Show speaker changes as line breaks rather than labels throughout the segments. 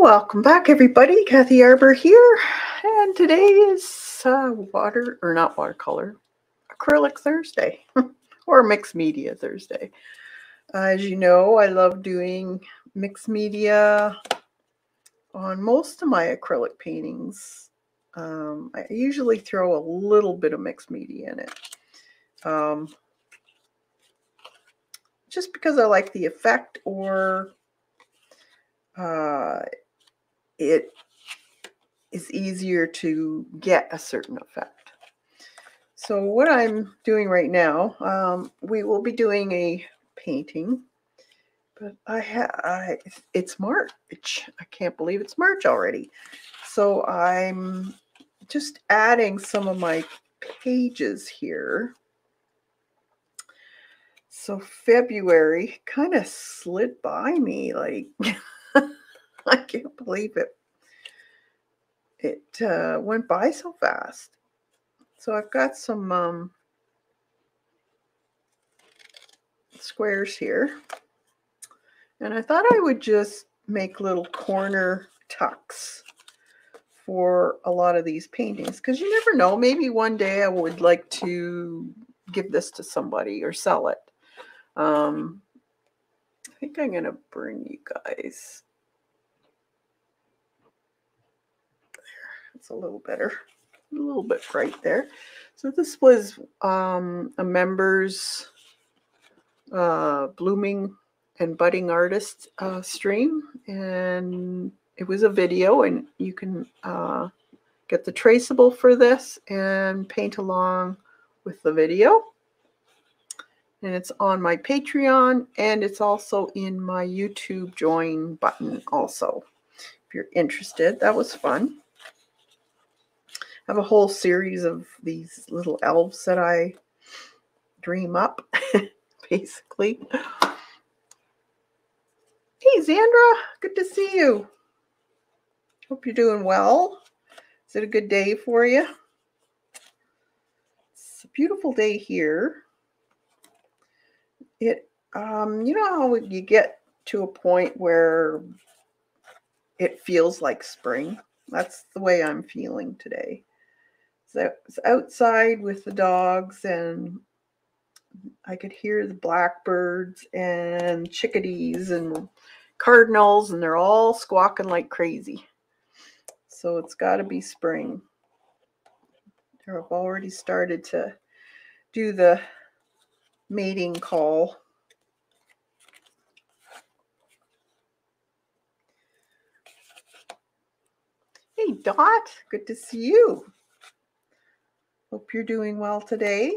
Welcome back, everybody. Kathy Arbour here, and today is uh, water or not watercolor, acrylic Thursday or mixed media Thursday. As you know, I love doing mixed media on most of my acrylic paintings. Um, I usually throw a little bit of mixed media in it. Um, just because I like the effect or uh, it is easier to get a certain effect. So what I'm doing right now, um, we will be doing a painting, but I have it's March. I can't believe it's March already. So I'm just adding some of my pages here. So February kind of slid by me like I can't believe it. It uh, went by so fast. So I've got some um, squares here. And I thought I would just make little corner tucks for a lot of these paintings because you never know. Maybe one day I would like to give this to somebody or sell it. Um, I think I'm going to bring you guys It's a little better, a little bit bright there. So this was um, a members uh, blooming and budding artist uh, stream, and it was a video, and you can uh, get the traceable for this and paint along with the video. And it's on my Patreon, and it's also in my YouTube join button also. If you're interested, that was fun have a whole series of these little elves that I dream up, basically. Hey, Zandra, good to see you. Hope you're doing well. Is it a good day for you? It's a beautiful day here. It, um, you know how you get to a point where it feels like spring? That's the way I'm feeling today. So I was outside with the dogs and I could hear the blackbirds and chickadees and cardinals, and they're all squawking like crazy. So it's got to be spring. They've already started to do the mating call. Hey, Dot, good to see you. Hope you're doing well today.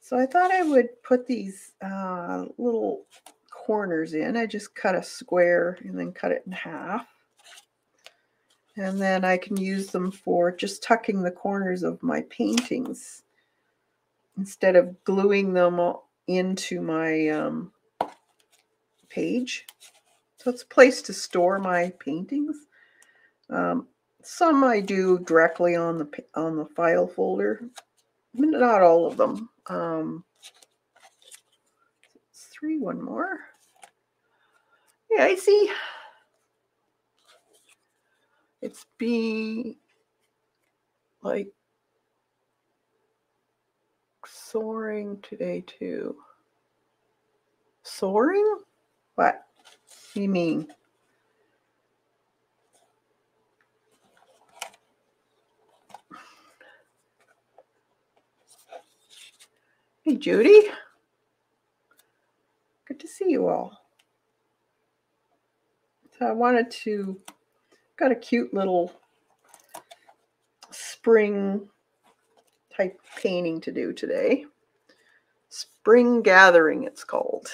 So I thought I would put these uh, little corners in. I just cut a square and then cut it in half. And then I can use them for just tucking the corners of my paintings instead of gluing them into my um, page. So it's a place to store my paintings. Um, some I do directly on the on the file folder. Not all of them. Um, three, one more. Yeah, I see. It's being like soaring today too. Soaring? What? what do you mean? Hey, Judy. Good to see you all. So I wanted to, got a cute little spring type painting to do today. Spring Gathering, it's called.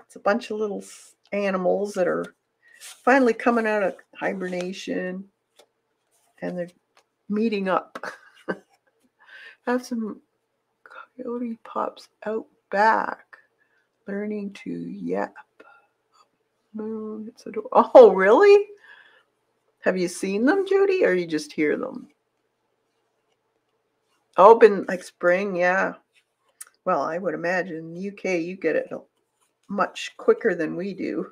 It's a bunch of little animals that are finally coming out of hibernation and they're meeting up. Have some Coyote pops out back, learning to yap. Moon, it's Oh, really? Have you seen them, Judy, or you just hear them? Oh, been like spring, yeah. Well, I would imagine UK you get it much quicker than we do.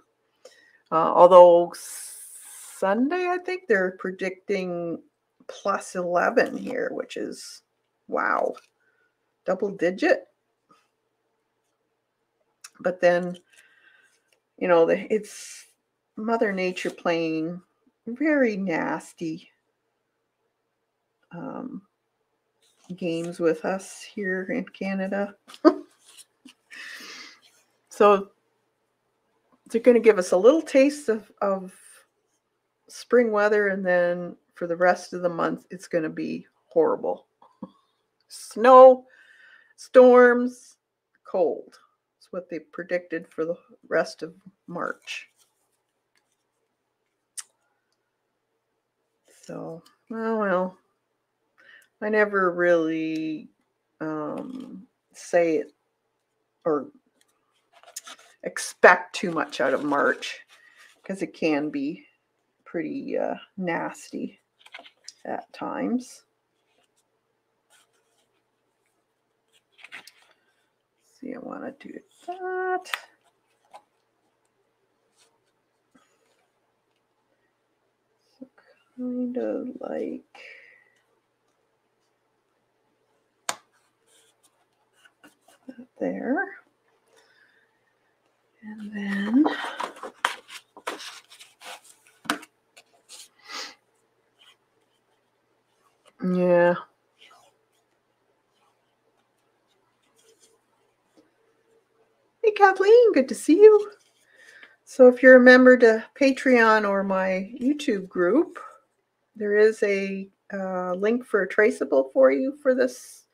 Uh, although Sunday, I think they're predicting plus 11 here, which is wow, double digit. But then, you know, the, it's Mother Nature playing very nasty um, games with us here in Canada. so they're going to give us a little taste of, of spring weather, and then for the rest of the month, it's going to be horrible. Snow, storms, cold. That's what they predicted for the rest of March. So, oh well, I never really um, say it or expect too much out of March because it can be pretty uh, nasty at times. See, I want to do that. So kind of like that there. And then yeah. Hey Kathleen, good to see you. So if you're a member to Patreon or my YouTube group, there is a uh, link for a traceable for you for this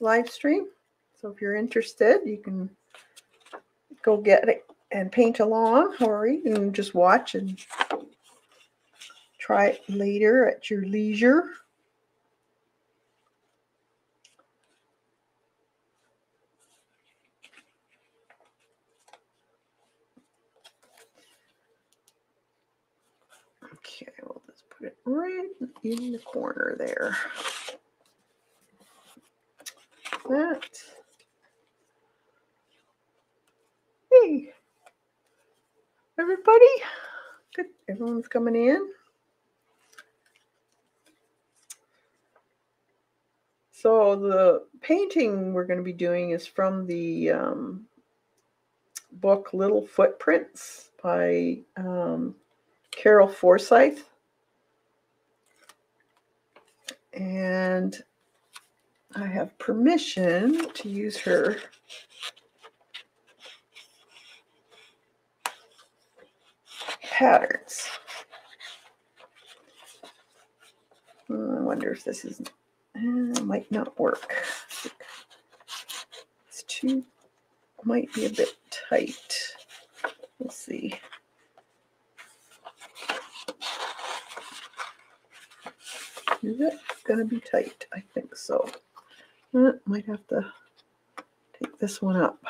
live stream. So if you're interested, you can go get it and paint along, or you can just watch and try it later at your leisure. Okay, we'll just put it right in the corner there. That. Hey, everybody. Good. Everyone's coming in. So the painting we're going to be doing is from the um, book Little Footprints by um, Carol Forsyth. And I have permission to use her patterns. I wonder if this is uh, might not work. It's too might be a bit tight. We'll see. Is it gonna be tight? I think so. Uh, might have to take this one up.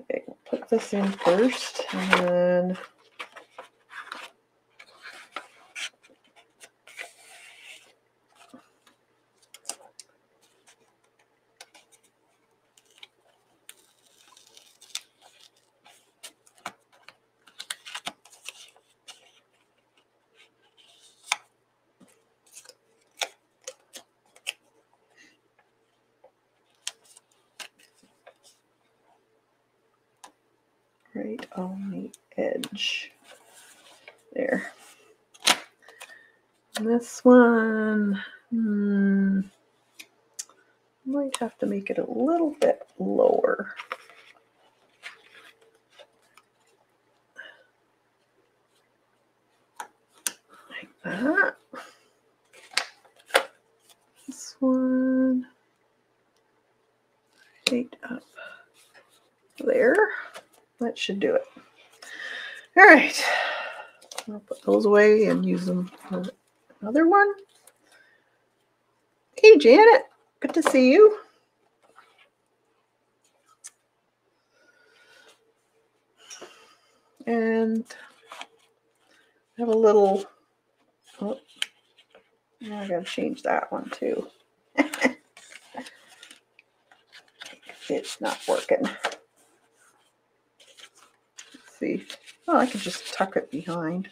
Okay, put this in first and then right on the edge. There. And this one, hmm, might have to make it a little bit lower. Like that. This one, right up there. That should do it. All right. I'll put those away and use them for another one. Janet, good to see you. And have a little, oh, now I gotta change that one too. it's not working. Let's see. Oh, I can just tuck it behind.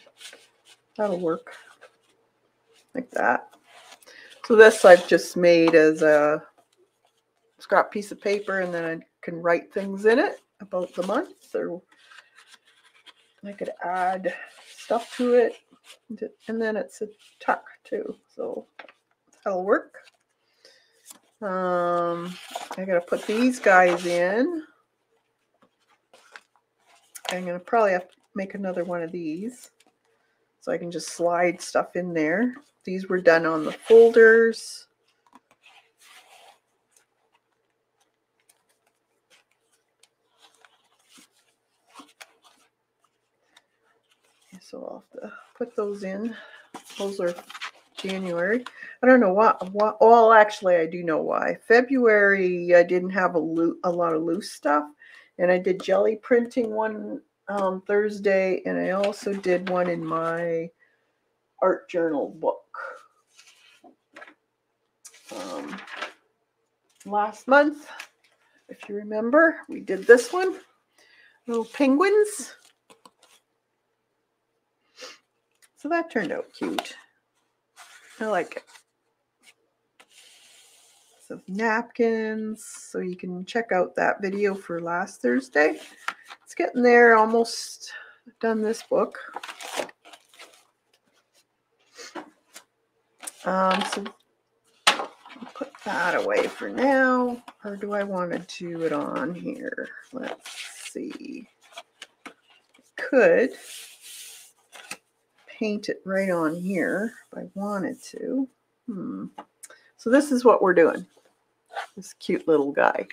That'll work. Like that. So this I've just made as a scrap piece of paper and then I can write things in it about the month or I could add stuff to it. And then it's a tuck too so that'll work. Um I gotta put these guys in. I'm gonna probably have to make another one of these so I can just slide stuff in there these were done on the folders so I'll have to put those in. Those are January. I don't know why. what, well, actually, I do know why. February, I didn't have a, a lot of loose stuff. And I did jelly printing one um, Thursday, and I also did one in my art journal book. Um, last month, if you remember, we did this one. Little penguins. So that turned out cute. I like it. So napkins. So you can check out that video for last Thursday. Getting there. Almost done this book. Um, so I'll put that away for now. Or do I want to do it on here? Let's see. Could paint it right on here if I wanted to. Hmm. So this is what we're doing. This cute little guy.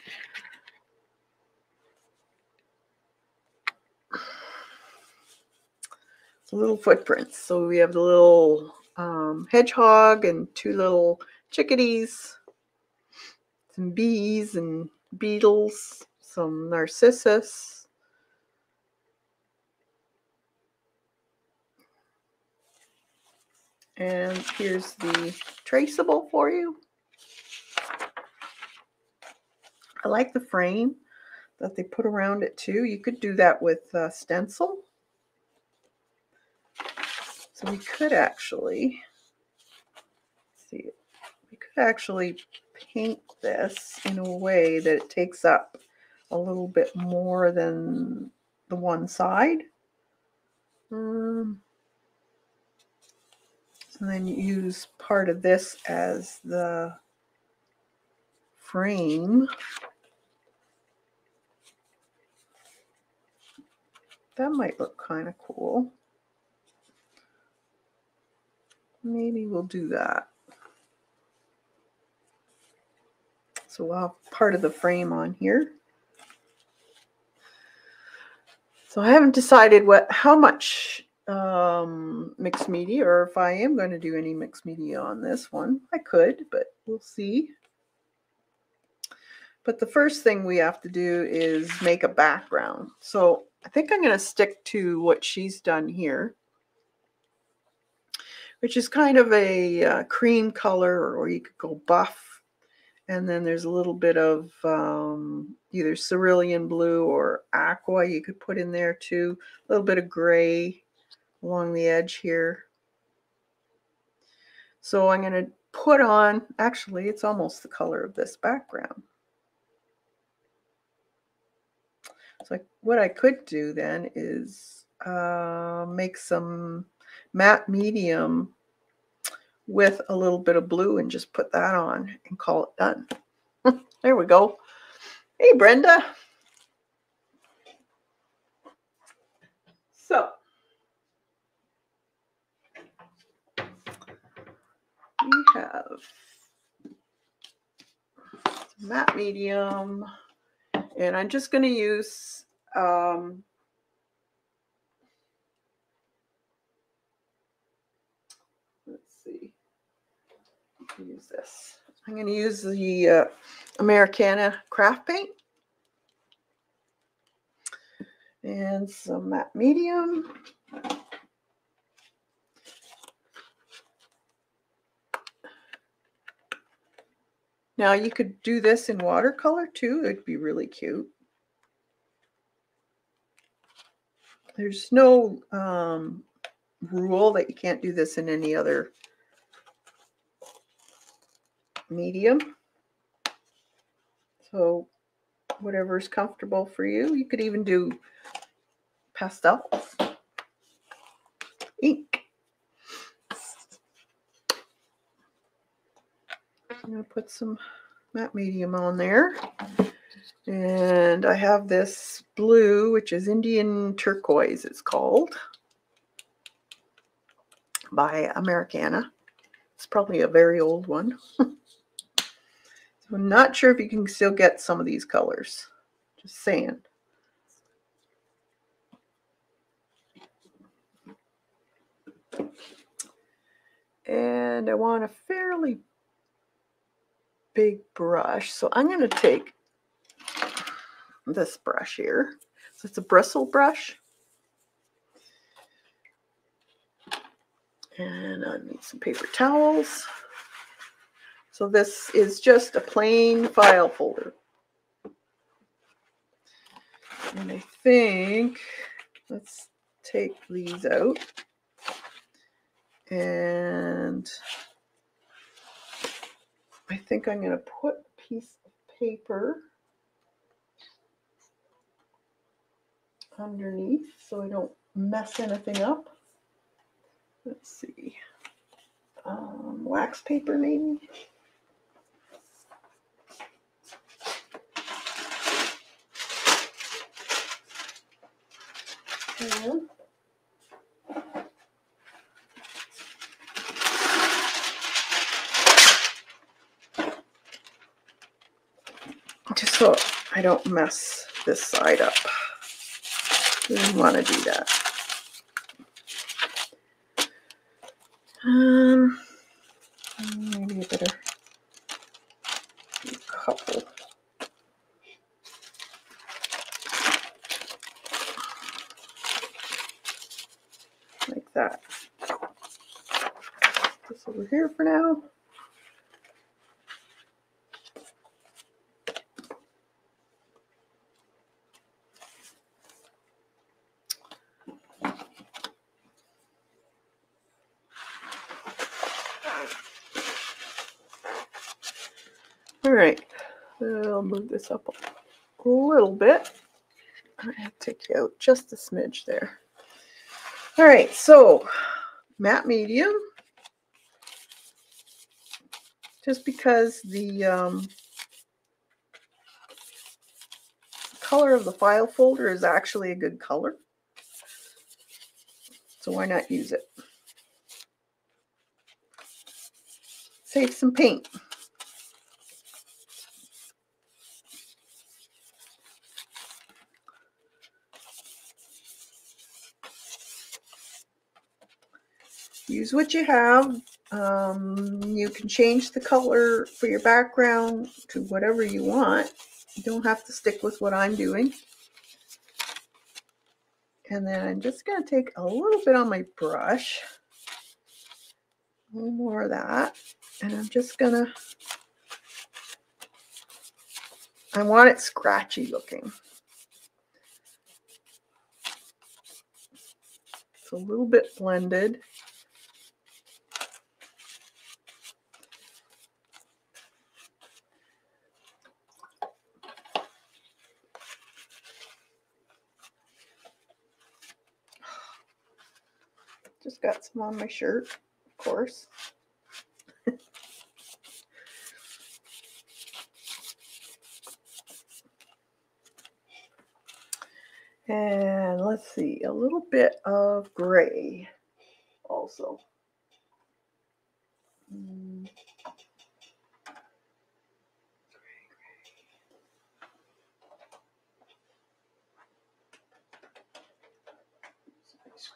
Little footprints. So we have the little um, hedgehog and two little chickadees, some bees and beetles, some narcissus, And here's the traceable for you. I like the frame that they put around it too. You could do that with uh, stencil. So we could actually, see, we could actually paint this in a way that it takes up a little bit more than the one side. Um, and then use part of this as the frame. That might look kind of cool. Maybe we'll do that. So we'll have part of the frame on here. So I haven't decided what how much um, mixed media, or if I am going to do any mixed media on this one, I could, but we'll see. But the first thing we have to do is make a background. So I think I'm going to stick to what she's done here, which is kind of a uh, cream color, or you could go buff. And then there's a little bit of um, either cerulean blue or aqua you could put in there too. A little bit of gray along the edge here. So I'm going to put on, actually, it's almost the color of this background. So I, what I could do then is uh, make some matte medium with a little bit of blue and just put that on and call it done. there we go. Hey, Brenda. So we have matte medium, and I'm just going to use um, let's see, use this. I'm going to use the uh, Americana craft paint and some matte medium. Now you could do this in watercolor too. It'd be really cute. There's no um, rule that you can't do this in any other medium. So whatever is comfortable for you. You could even do pastels, ink. I'm going to put some matte medium on there. And I have this blue, which is Indian turquoise, it's called, by Americana. It's probably a very old one. I'm not sure if you can still get some of these colors. Just saying. And I want a fairly big brush. So I'm going to take this brush here. So it's a bristle brush. And I need some paper towels. So this is just a plain file folder. And I think, let's take these out. And I think I'm going to put a piece of paper underneath so I don't mess anything up. Let's see. Um, wax paper maybe. And just so I don't mess this side up. You want to do that. Um, maybe a better couple. Like that. This over here for now. All right, I'll move this up a little bit. I have to take out just a smidge there. All right, so matte medium. Just because the um, color of the file folder is actually a good color. So why not use it? Save some paint. Use what you have. Um, you can change the color for your background to whatever you want. You don't have to stick with what I'm doing. And then I'm just going to take a little bit on my brush. A little more of that. And I'm just going to, I want it scratchy looking. It's a little bit blended. Some on my shirt, of course. and let's see, a little bit of gray also. Mm.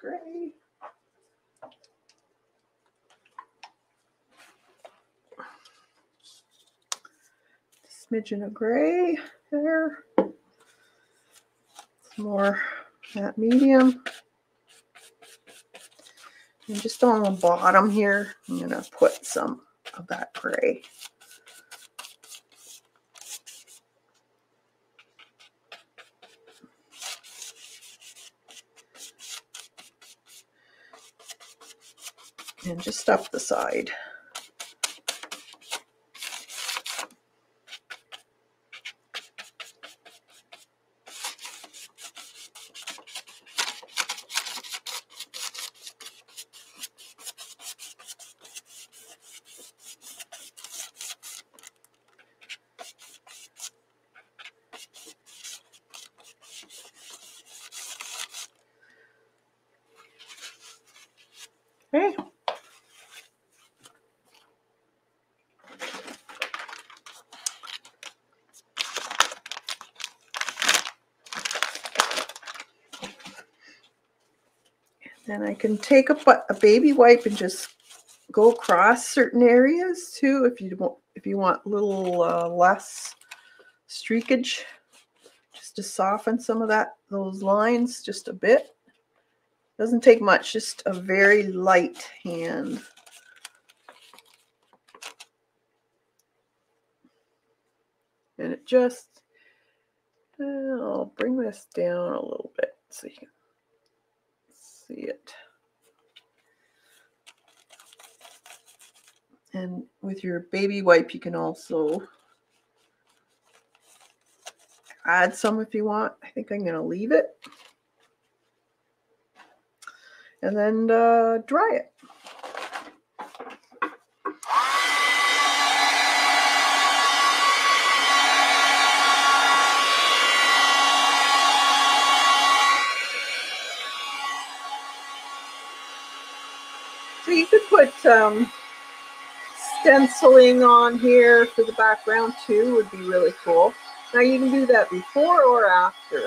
Gray. smidgen of gray there. More that medium. And just on the bottom here, I'm going to put some of that gray. And just up the side. Can take a, a baby wipe and just go across certain areas too if you want if you want a little uh, less streakage. Just to soften some of that those lines just a bit. Doesn't take much just a very light hand. And it just I'll bring this down a little bit so you can see it And with your baby wipe, you can also add some if you want. I think I'm going to leave it. And then uh, dry it. So you could put um, stenciling on here for the background too would be really cool. Now you can do that before or after,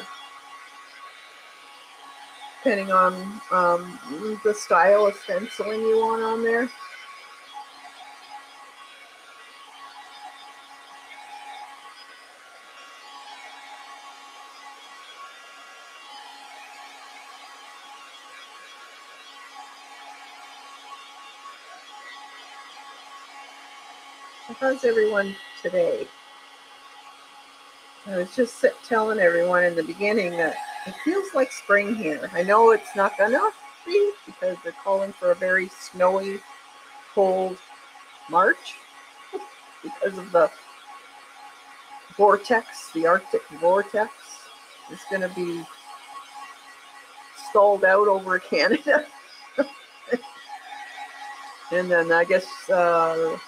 depending on um, the style of stenciling you want on there. How's everyone today? I was just telling everyone in the beginning that it feels like spring here. I know it's not gonna be because they're calling for a very snowy, cold March because of the vortex, the Arctic vortex. It's gonna be stalled out over Canada. and then I guess uh,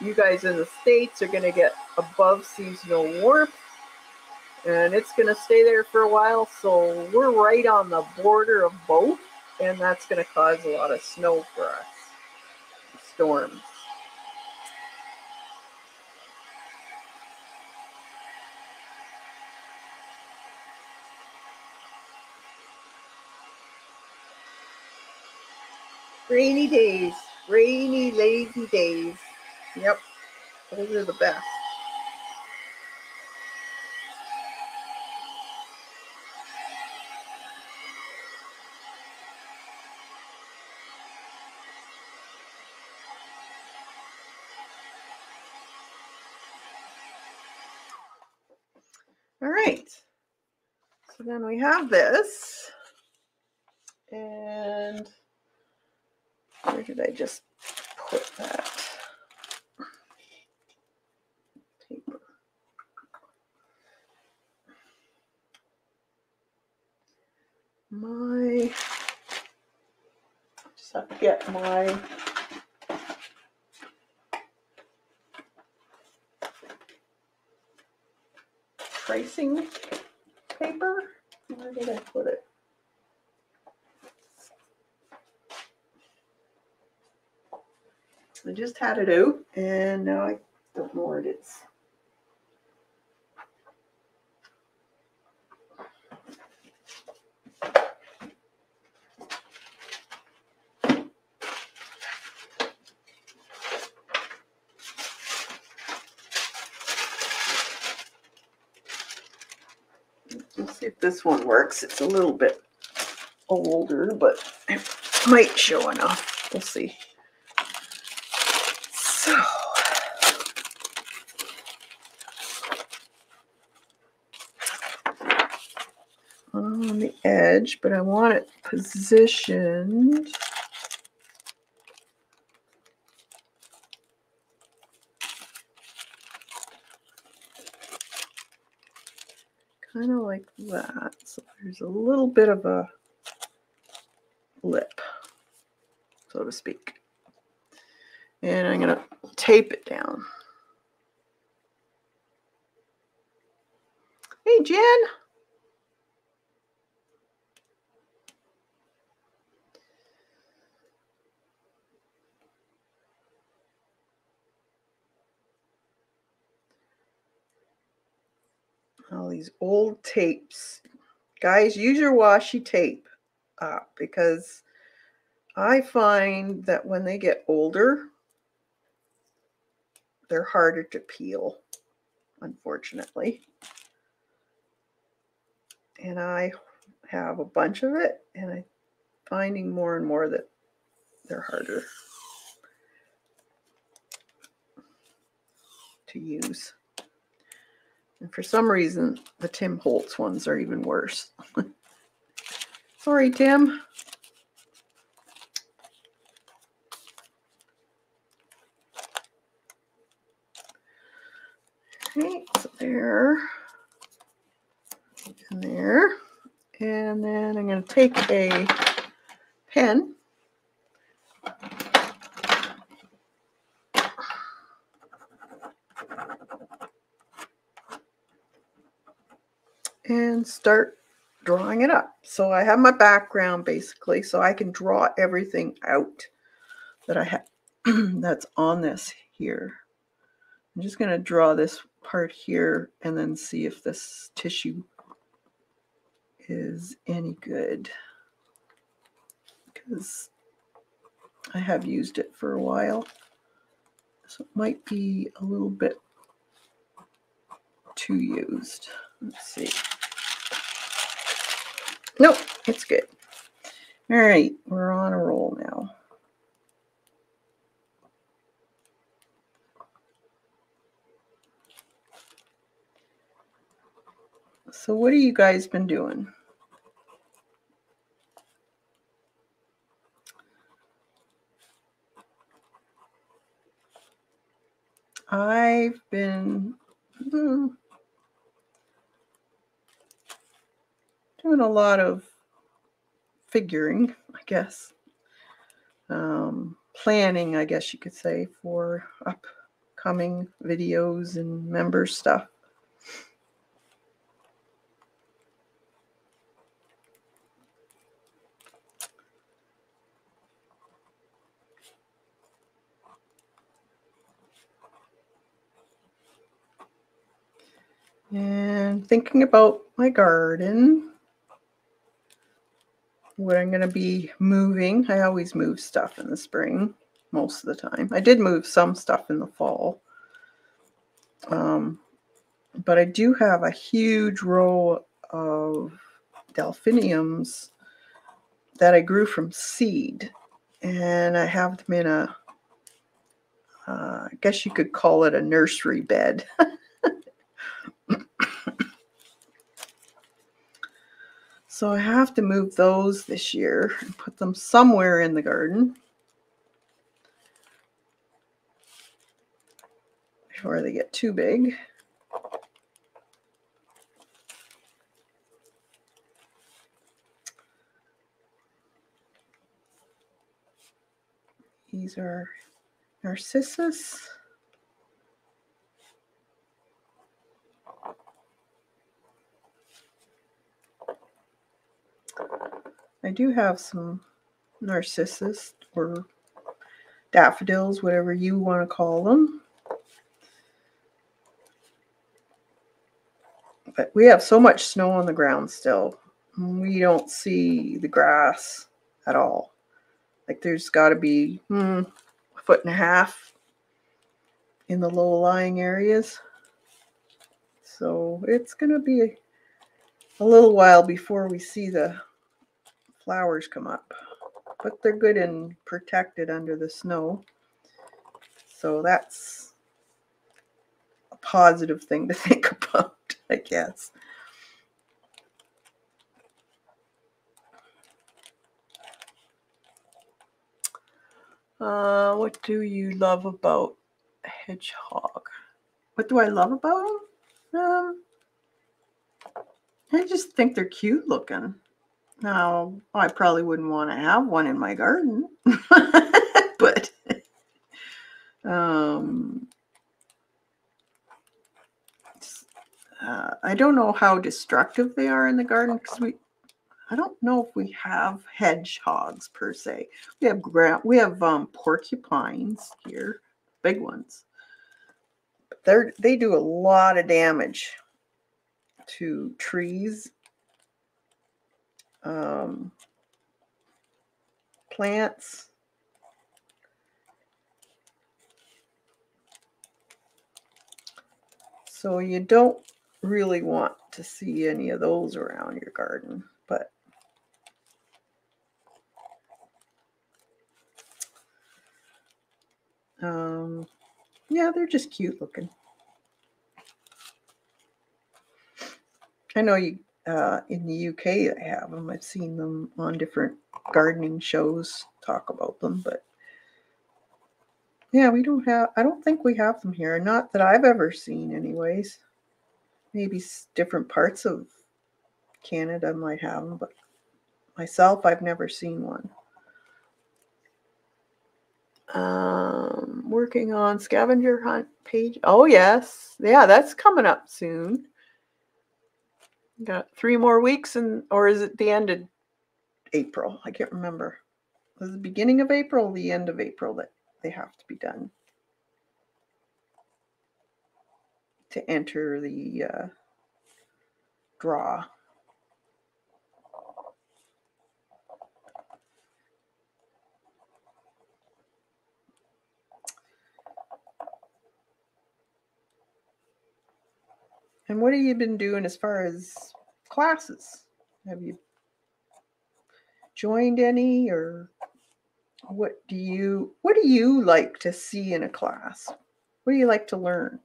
you guys in the States are going to get above seasonal warmth and it's going to stay there for a while. So we're right on the border of both, and that's going to cause a lot of snow for us, storms. Rainy days, rainy, lazy days. Yep, those are the best. All right. So then we have this. And where did I just put that? Paper. My, just have to get my tracing paper. Where did I put it? I just had it out and now I don't know where it is. Let's see if this one works. It's a little bit older, but it might show enough. We'll see. So, on the edge, but I want it positioned kind of like that. So there's a little bit of a lip, so to speak. And I'm going to tape it down. Hey, Jen. All these old tapes. Guys, use your washi tape uh, because I find that when they get older, they're harder to peel, unfortunately. And I have a bunch of it, and I'm finding more and more that they're harder to use. And for some reason, the Tim Holtz ones are even worse. Sorry, Tim. Okay, so there and there. And then I'm going to take a pen and start drawing it up. So I have my background basically, so I can draw everything out that I have that's on this here. I'm just going to draw this part here and then see if this tissue is any good because I have used it for a while. So it might be a little bit too used. Let's see. Nope, it's good. All right, we're on a roll now. So what have you guys been doing? I've been hmm, doing a lot of figuring, I guess. Um, planning, I guess you could say, for upcoming videos and member stuff. And thinking about my garden, what I'm going to be moving. I always move stuff in the spring most of the time. I did move some stuff in the fall. Um, but I do have a huge row of delphiniums that I grew from seed. And I have them in a, uh, I guess you could call it a nursery bed. So I have to move those this year and put them somewhere in the garden. Before they get too big. These are narcissus. I do have some narcissus or daffodils, whatever you want to call them. But we have so much snow on the ground still. We don't see the grass at all. Like there's got to be hmm, a foot and a half in the low-lying areas. So it's going to be a, a little while before we see the flowers come up. But they're good and protected under the snow. So that's a positive thing to think about, I guess. Uh, what do you love about hedgehog? What do I love about him? Um, I just think they're cute looking. Now, I probably wouldn't want to have one in my garden, but um, uh, I don't know how destructive they are in the garden because we, I don't know if we have hedgehogs per se. We have gra- we have um, porcupines here, big ones. They're they do a lot of damage to trees, um, plants. So you don't really want to see any of those around your garden, but um, yeah, they're just cute looking. I know you uh, in the UK they have them. I've seen them on different gardening shows talk about them, but yeah, we don't have. I don't think we have them here. Not that I've ever seen, anyways. Maybe different parts of Canada might have them, but myself, I've never seen one. Um, working on scavenger hunt page. Oh yes, yeah, that's coming up soon. Got three more weeks, and or is it the end of April? I can't remember. Was it the beginning of April, the end of April that they have to be done to enter the uh, draw. And what have you been doing as far as classes? Have you joined any or what do you what do you like to see in a class? What do you like to learn?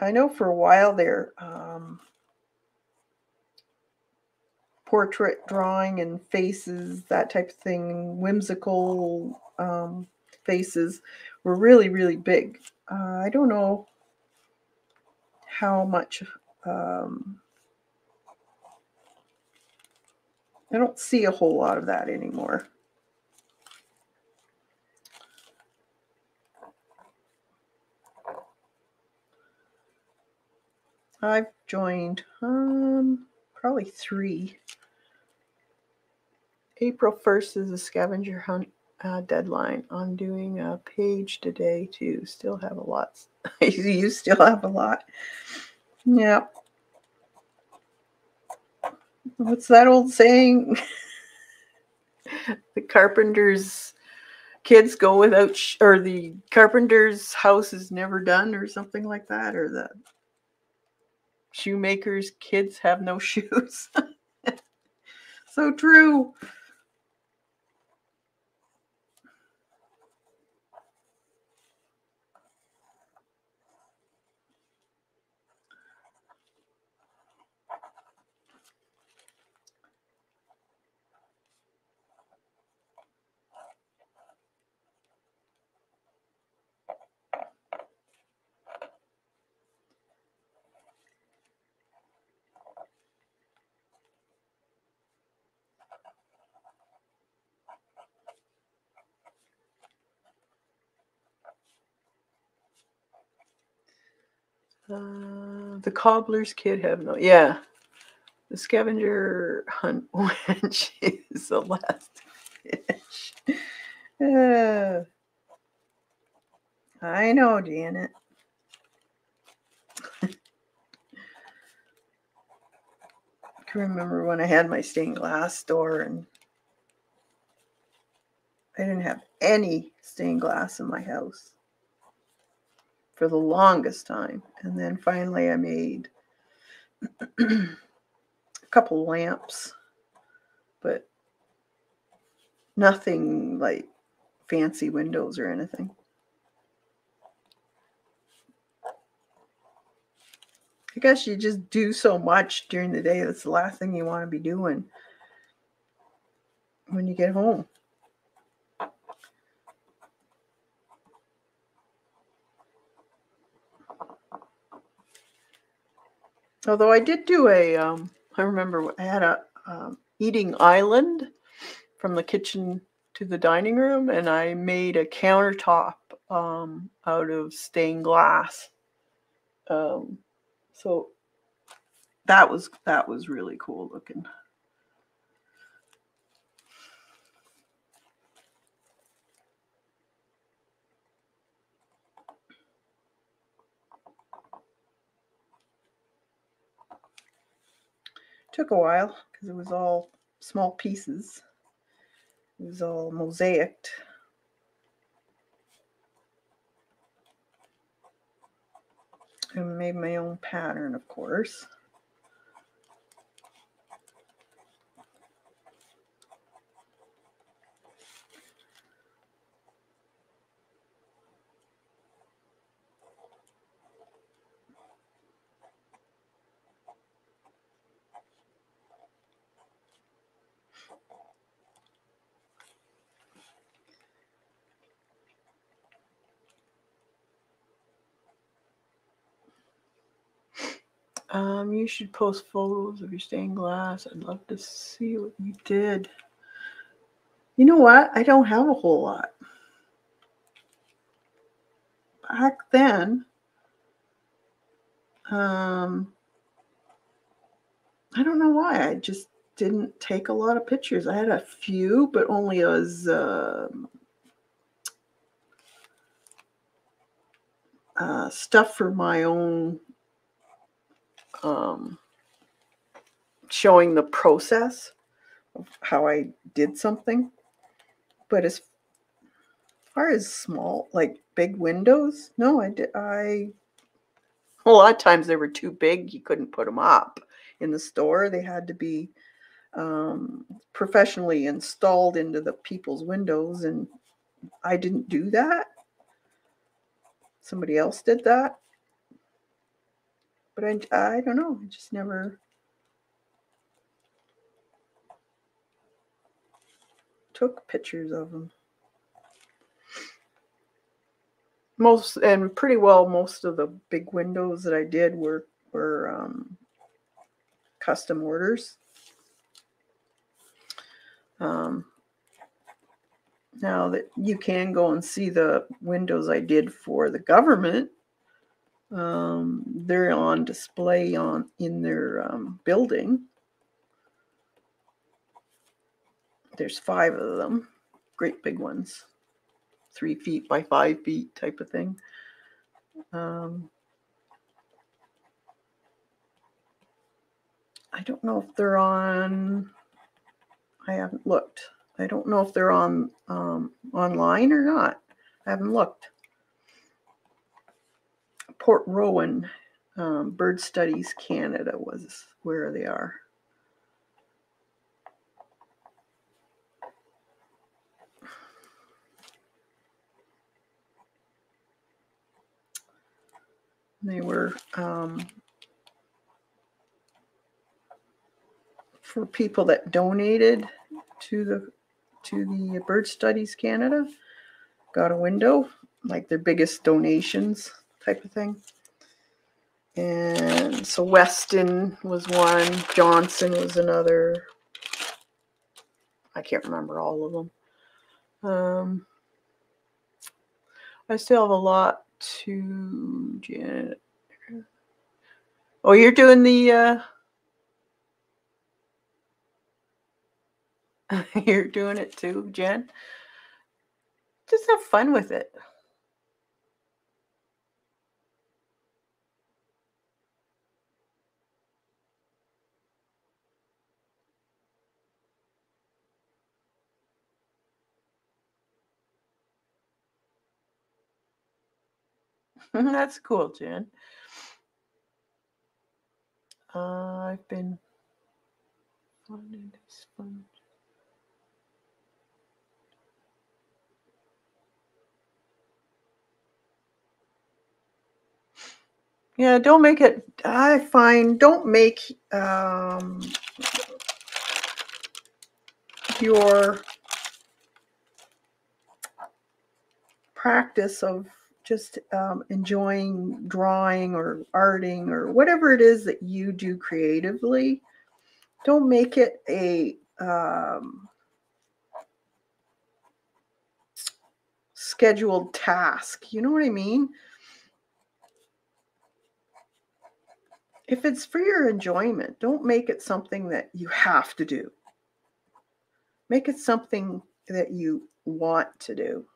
I know for a while there um, portrait drawing and faces, that type of thing, whimsical um, faces were really, really big. Uh, I don't know how much. Um, I don't see a whole lot of that anymore. I've joined um, probably three. April 1st is the scavenger hunt uh, deadline. I'm doing a page today too. Still have a lot. you still have a lot. Yeah. What's that old saying? the carpenter's kids go without, or the carpenter's house is never done, or something like that, or the shoemaker's kids have no shoes. so true. The cobbler's kid have no. Yeah. The scavenger hunt wench is the last fish. Uh, I know, Janet. I can remember when I had my stained glass door and I didn't have any stained glass in my house for the longest time. And then finally I made a couple lamps, but nothing like fancy windows or anything. I guess you just do so much during the day. That's the last thing you want to be doing when you get home. Although I did do a, um, I remember I had a um, eating island from the kitchen to the dining room, and I made a countertop um, out of stained glass. Um, so that was that was really cool looking. Took a while because it was all small pieces. It was all mosaiced. And made my own pattern, of course. Um, you should post photos of your stained glass. I'd love to see what you did. You know what? I don't have a whole lot. Back then, um, I don't know why. I just didn't take a lot of pictures. I had a few, but only as uh, uh, stuff for my own um, showing the process of how I did something. But as far as small, like big windows, no, I did. I a lot of times they were too big. You couldn't put them up in the store. They had to be um, professionally installed into the people's windows, and I didn't do that. Somebody else did that but I, I don't know. I just never took pictures of them. Most and pretty well, most of the big windows that I did were were um, custom orders. Um, now that you can go and see the windows I did for the government, um, they're on display on in their um, building. There's five of them, great big ones, three feet by five feet type of thing. Um, I don't know if they're on. I haven't looked. I don't know if they're on um, online or not. I haven't looked. Port Rowan um, Bird Studies Canada was where they are. They were um, for people that donated to the to the Bird Studies Canada. Got a window, like their biggest donations type of thing. And so Weston was one, Johnson was another. I can't remember all of them. Um, I still have a lot to Janet. Oh, you're doing the. Uh, you're doing it too, Jen. Just have fun with it. That's cool, Jen. Uh, I've been finding this fun. Yeah, don't make it. I find don't make um, your practice of just um, enjoying drawing or arting or whatever it is that you do creatively. Don't make it a um, scheduled task. You know what I mean? If it's for your enjoyment, don't make it something that you have to do. Make it something that you want to do.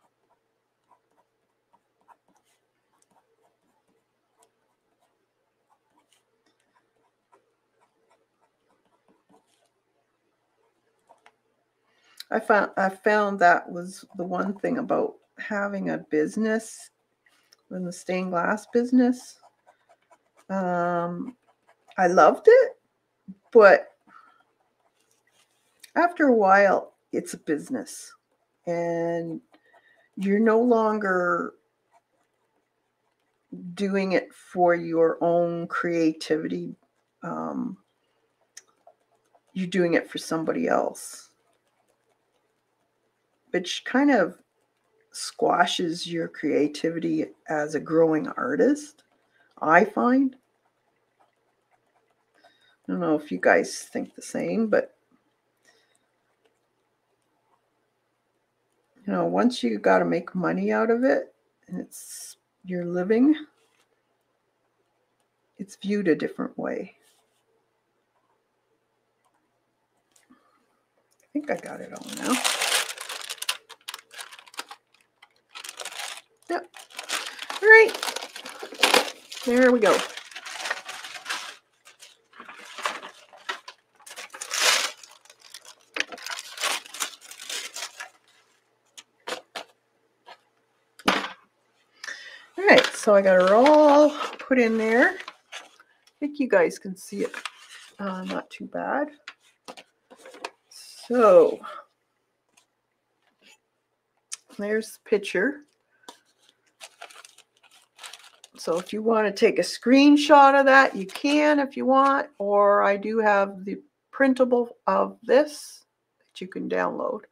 I found I found that was the one thing about having a business in the stained glass business. Um, I loved it, but after a while, it's a business, and you're no longer doing it for your own creativity. Um, you're doing it for somebody else which kind of squashes your creativity as a growing artist, I find. I don't know if you guys think the same, but you know, once you got to make money out of it and it's your living, it's viewed a different way. I think I got it all now. Yep. All right. There we go. All right, so I got it all put in there. I think you guys can see it uh, not too bad. So there's the picture. So if you want to take a screenshot of that, you can if you want, or I do have the printable of this that you can download.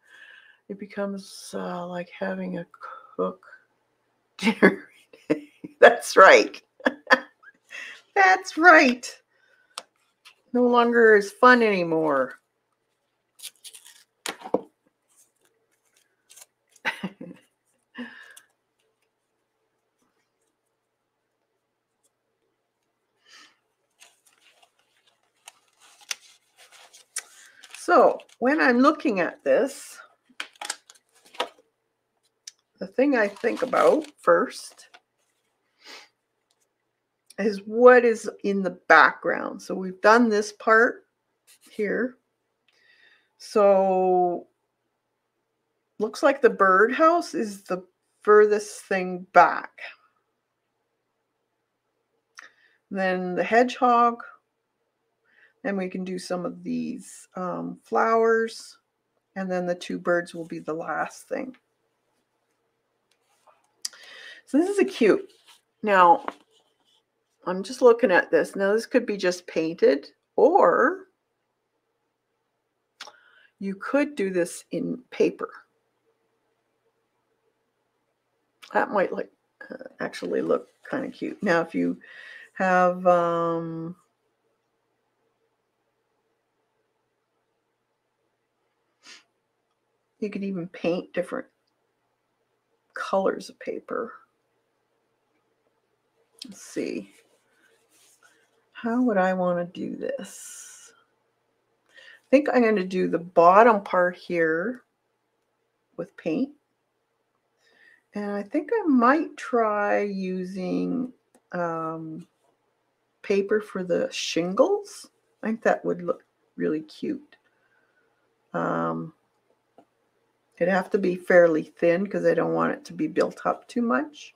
It becomes uh, like having a cook dinner. That's right. That's right. No longer is fun anymore. So when I'm looking at this, the thing I think about first is what is in the background. So we've done this part here. So looks like the birdhouse is the furthest thing back. Then the hedgehog and we can do some of these um, flowers. And then the two birds will be the last thing. So this is a cute. Now, I'm just looking at this. Now, this could be just painted or you could do this in paper. That might like uh, actually look kind of cute. Now, if you have um, You could even paint different colors of paper. Let's see. How would I want to do this? I think I'm going to do the bottom part here with paint. And I think I might try using um, paper for the shingles. I think that would look really cute. Um, It'd have to be fairly thin because I don't want it to be built up too much.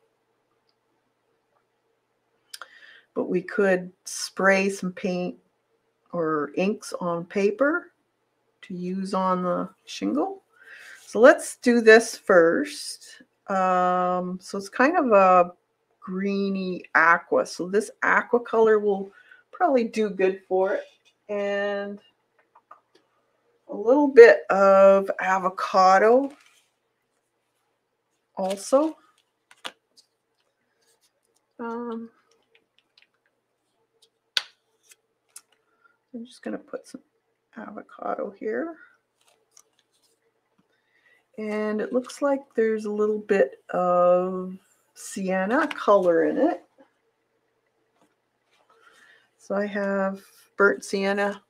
But we could spray some paint or inks on paper to use on the shingle. So let's do this first. Um, so it's kind of a greeny aqua. So this aqua color will probably do good for it. And a little bit of avocado also. Um, I'm just going to put some avocado here. And it looks like there's a little bit of sienna color in it. So I have burnt sienna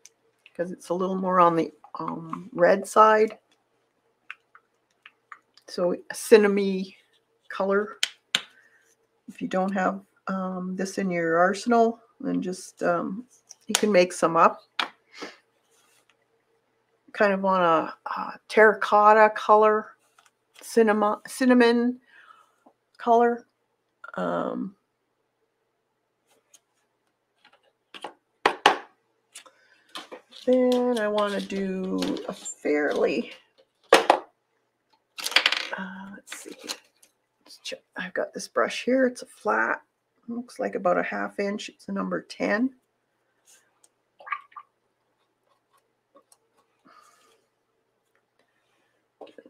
because it's a little more on the um, red side. So cinnamon color. If you don't have um, this in your arsenal, then just um, you can make some up. Kind of on a, a terracotta color, cinnamon, cinnamon color. Um, then I want to do a fairly, uh, let's see, let's. I've got this brush here. It's a flat, looks like about a half inch. It's a number 10.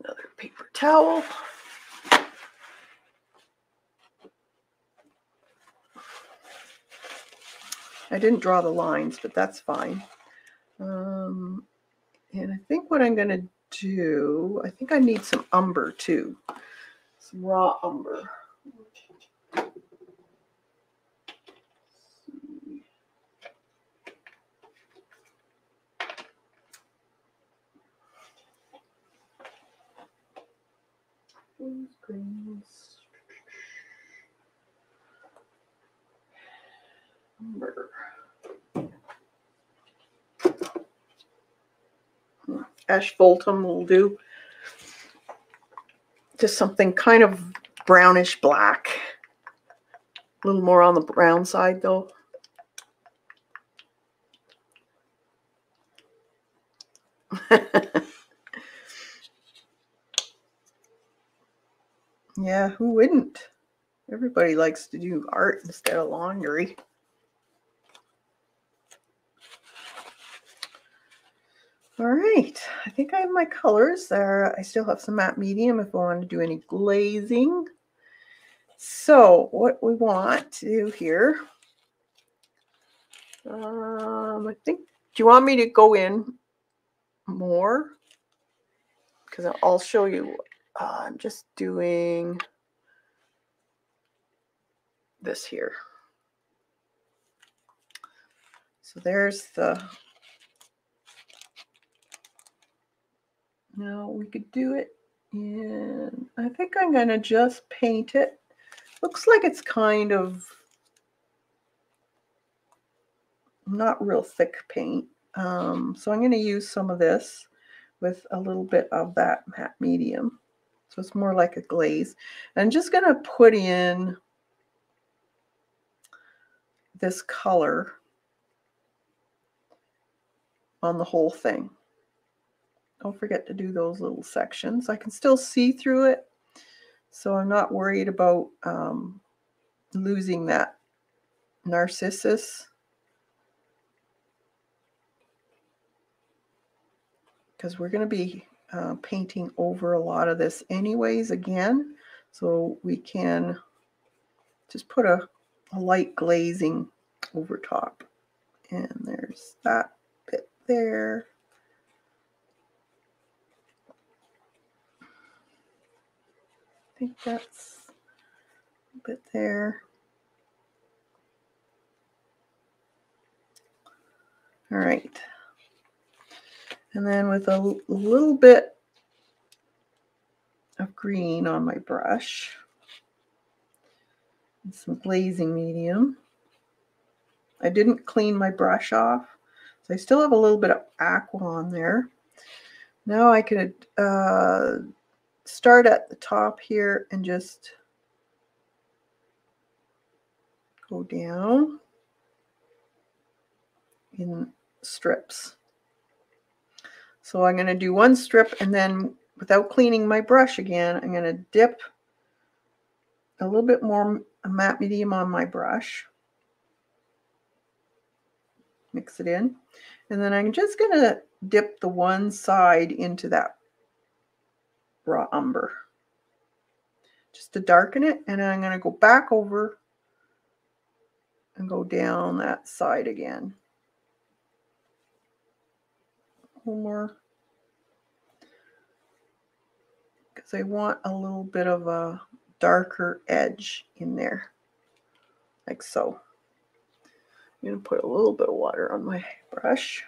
Another paper towel. I didn't draw the lines, but that's fine. Um, and I think what I'm going to do, I think I need some umber too. Some raw umber. greens. Umber. Asphaltum will do. Just something kind of brownish black. A little more on the brown side though. yeah, who wouldn't? Everybody likes to do art instead of laundry. All right, I think I have my colors there. I still have some matte medium if I want to do any glazing. So what we want to do here, um, I think, do you want me to go in more? Because I'll show you, uh, I'm just doing this here. So there's the Now we could do it and I think I'm going to just paint it. Looks like it's kind of not real thick paint. Um, so I'm going to use some of this with a little bit of that matte medium. So it's more like a glaze. I'm just going to put in this color on the whole thing. Don't forget to do those little sections. I can still see through it, so I'm not worried about um, losing that narcissus. Because we're going to be uh, painting over a lot of this anyways again. So we can just put a, a light glazing over top. And there's that bit there. Think that's a bit there. All right. And then with a little bit of green on my brush, and some glazing medium. I didn't clean my brush off, so I still have a little bit of aqua on there. Now I could uh, start at the top here and just go down in strips. So I'm going to do one strip and then without cleaning my brush again, I'm going to dip a little bit more matte medium on my brush. Mix it in. And then I'm just going to dip the one side into that raw umber just to darken it. And I'm going to go back over and go down that side again. One more. Because I want a little bit of a darker edge in there, like so. I'm going to put a little bit of water on my brush.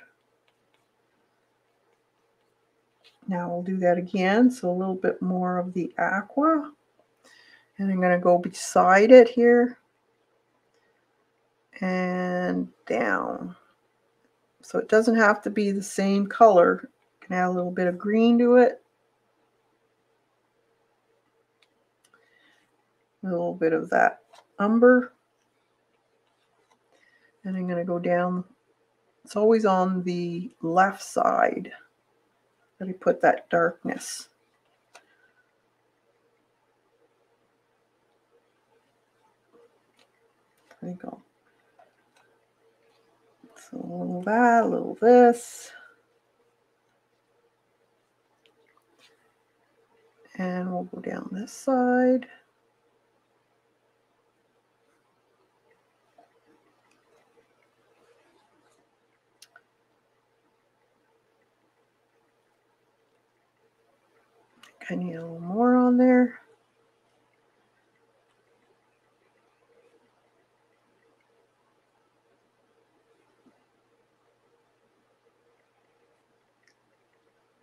Now we'll do that again. So a little bit more of the aqua. And I'm going to go beside it here and down. So it doesn't have to be the same color. You can add a little bit of green to it. A little bit of that umber. And I'm going to go down. It's always on the left side that I put that darkness. There you go. So a little that, a little this. And we'll go down this side. I need a little more on there.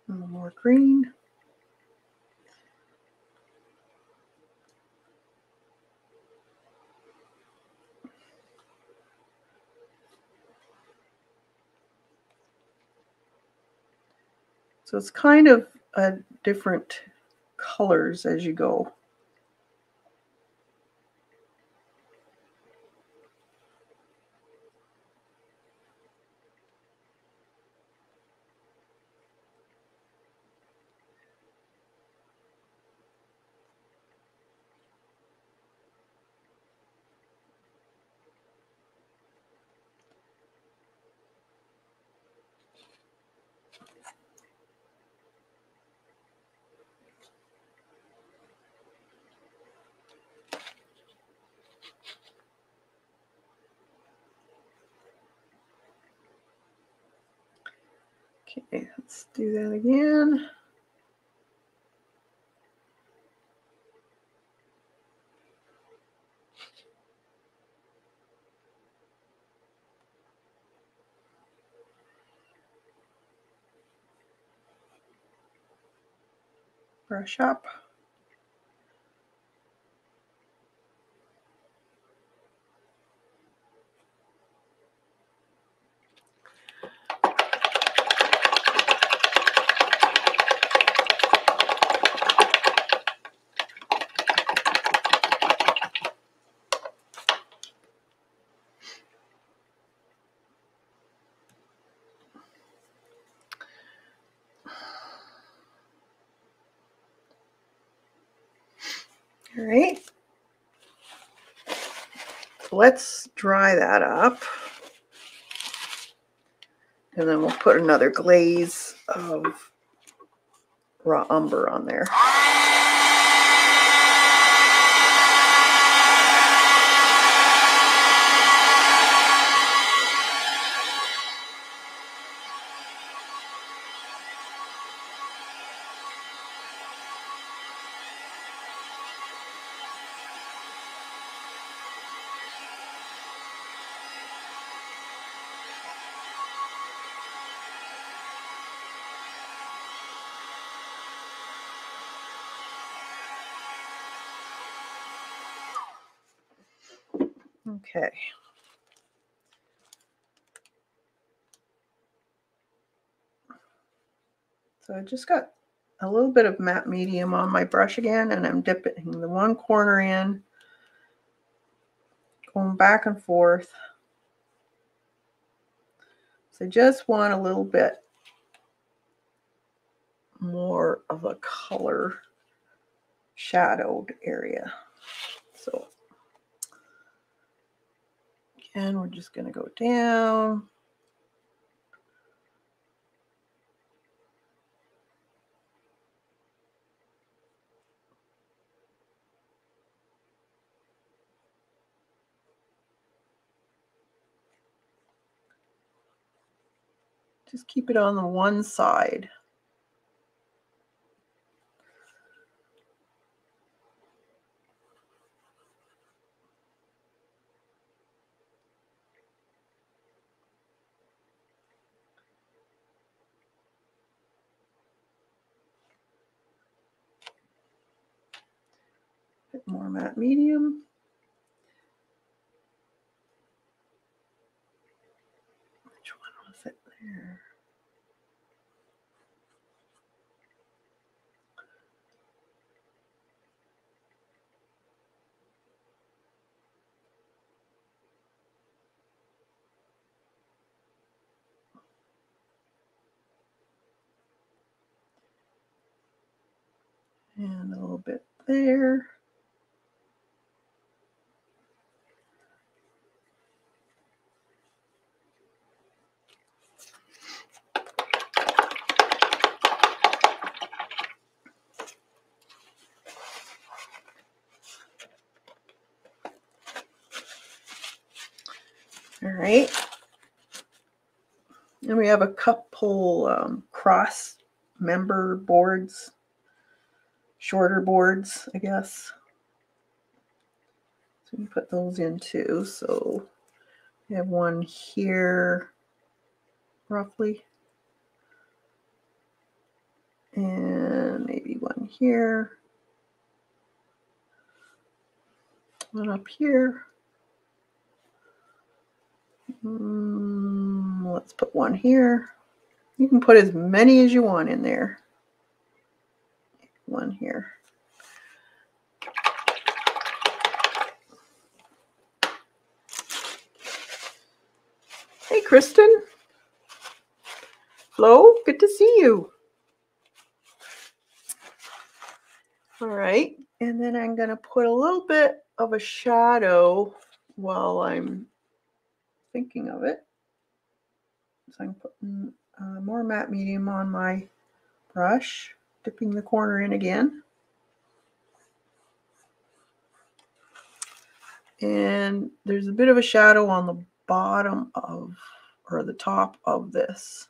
A little more green. So it's kind of a different colors as you go. Okay, let's do that again. Brush up. All right. Let's dry that up. And then we'll put another glaze of raw umber on there. Okay. I just got a little bit of matte medium on my brush again, and I'm dipping the one corner in, going back and forth. So just want a little bit more of a color shadowed area. So again, we're just going to go down. Just keep it on the one side. Bit more matte medium. Which one was it there? And a little bit there. All right. And we have a couple um, cross member boards, shorter boards, I guess. So we put those in too. So we have one here, roughly. And maybe one here. One up here. Mm, let's put one here. You can put as many as you want in there. One here. Hey, Kristen. Flo, good to see you. All right, and then I'm going to put a little bit of a shadow while I'm thinking of it. So I'm putting uh, more matte medium on my brush, dipping the corner in again. And there's a bit of a shadow on the bottom of, or the top of this.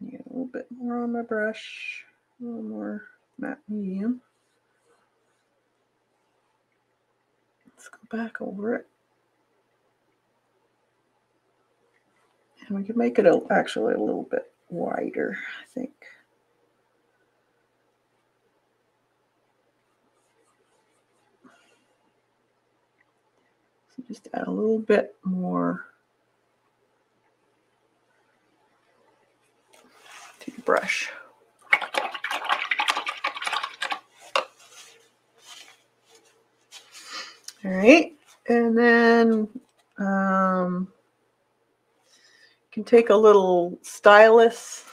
Yeah, a little bit more on my brush, a little more matte medium. Let's go back over it. And we can make it a, actually a little bit wider, I think. So just add a little bit more to the brush. All right, and then um, can take a little stylus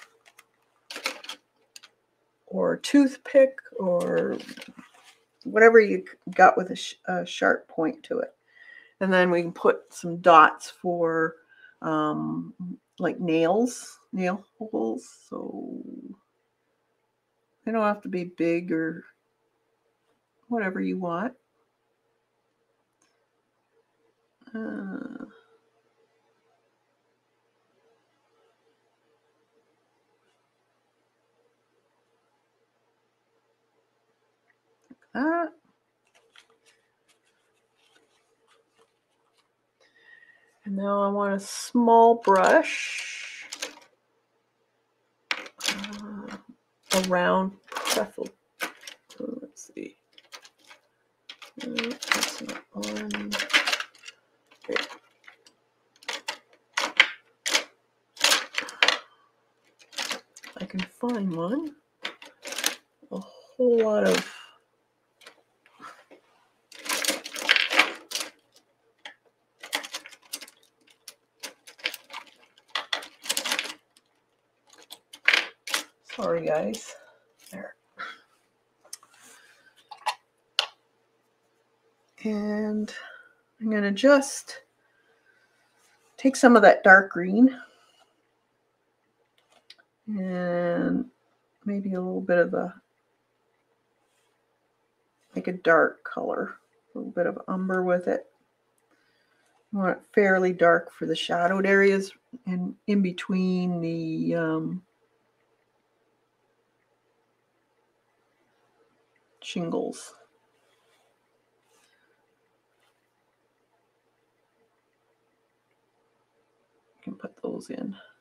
or toothpick or whatever you got with a, sh a, sharp point to it. And then we can put some dots for um, like nails, nail holes. So they don't have to be big or whatever you want. Uh, that. And now I want a small brush uh, around Prethel. Let's see. Uh, that's not on. Okay. I can find one. A whole lot of Sorry, guys. There. And I'm going to just take some of that dark green and maybe a little bit of the, like a dark color, a little bit of umber with it. I want it fairly dark for the shadowed areas and in between the um, shingles. Can put those in. I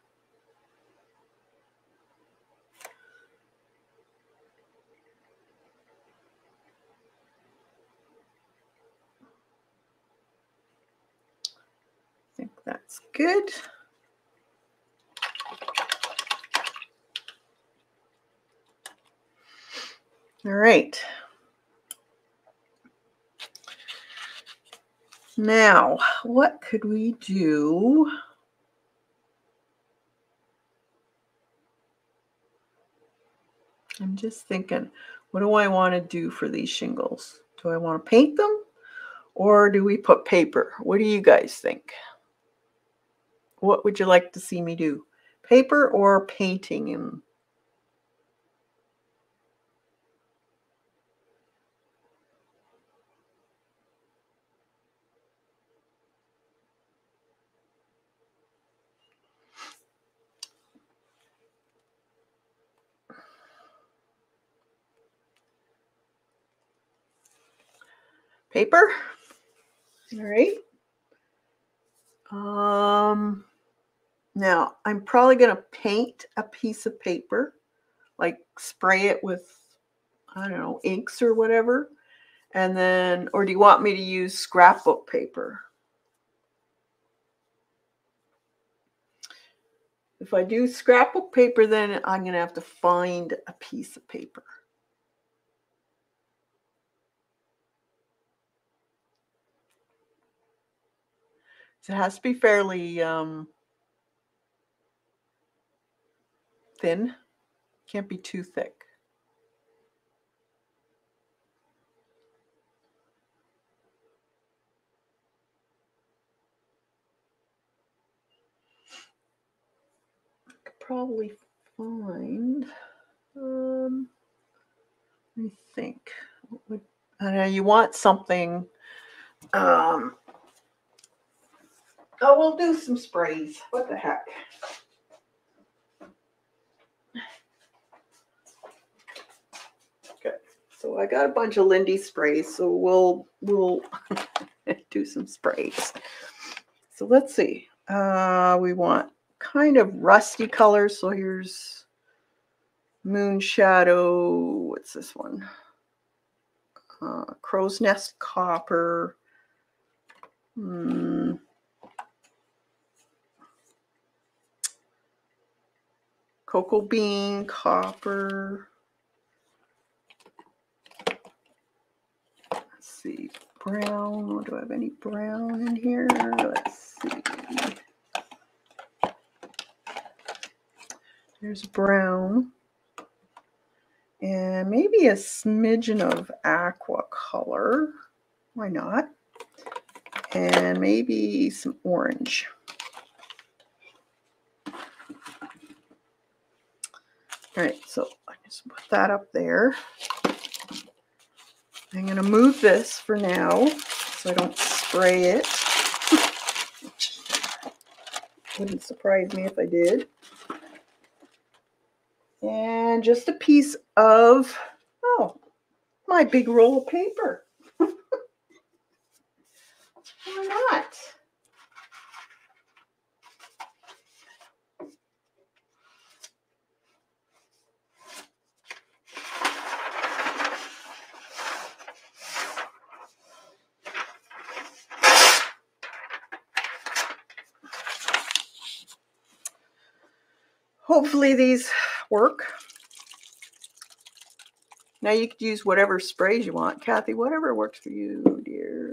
think that's good. All right. Now, what could we do? I'm just thinking, what do I want to do for these shingles? Do I want to paint them or do we put paper? What do you guys think? What would you like to see me do? Paper or painting them? Paper. All right. Um, now I'm probably going to paint a piece of paper, like spray it with, I don't know, inks or whatever. And then, or do you want me to use scrapbook paper? If I do scrapbook paper, then I'm going to have to find a piece of paper. So it has to be fairly um, thin. Can't be too thick. I could probably find. Um, let me think. Would I know you want something um, Oh, we'll do some sprays. What the heck? Okay, so I got a bunch of Lindy sprays, so we'll we'll do some sprays. So let's see. Uh, we want kind of rusty colors. So here's Moon Shadow. What's this one? Uh, Crow's Nest Copper. Hmm. Cocoa bean, copper. Let's see, brown. Do I have any brown in here? Let's see. There's brown. And maybe a smidgen of aqua color. Why not? And maybe some orange. All right, so I just put that up there. I'm going to move this for now so I don't spray it. Wouldn't surprise me if I did. And just a piece of, oh, my big roll of paper. Why not? Hopefully these work. Now you could use whatever sprays you want. Kathy, whatever works for you, dear.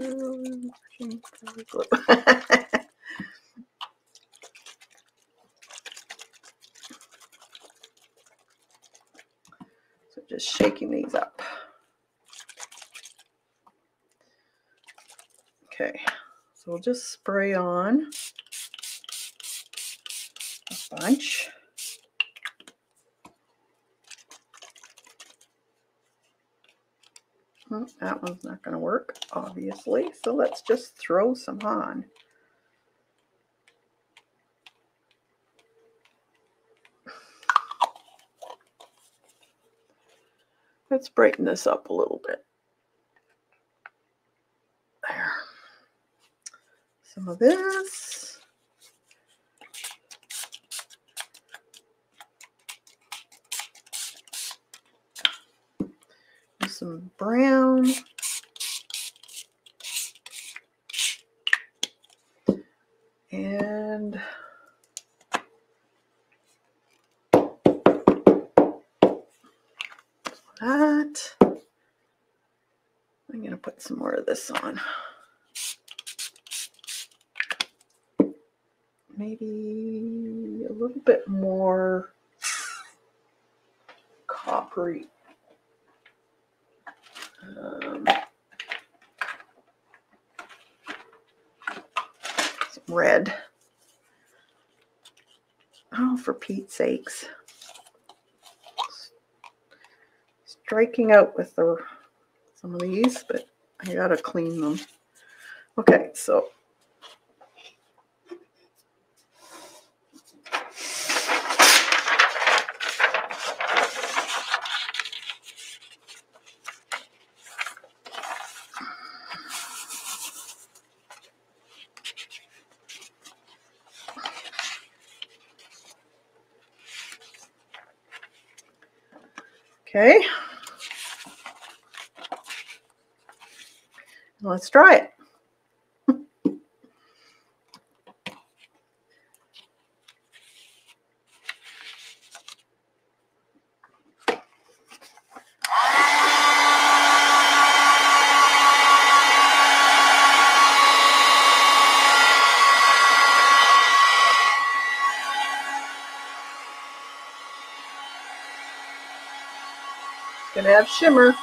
so just shaking these up. Okay, so we'll just spray on a bunch. that one's not going to work, obviously. So let's just throw some on. Let's brighten this up a little bit. There. Some of this. some brand coppery. Um, red. Oh, for Pete's sakes. Striking out with the some of these, but I gotta clean them. Okay, so Okay. Let's try it. Gonna have shimmer.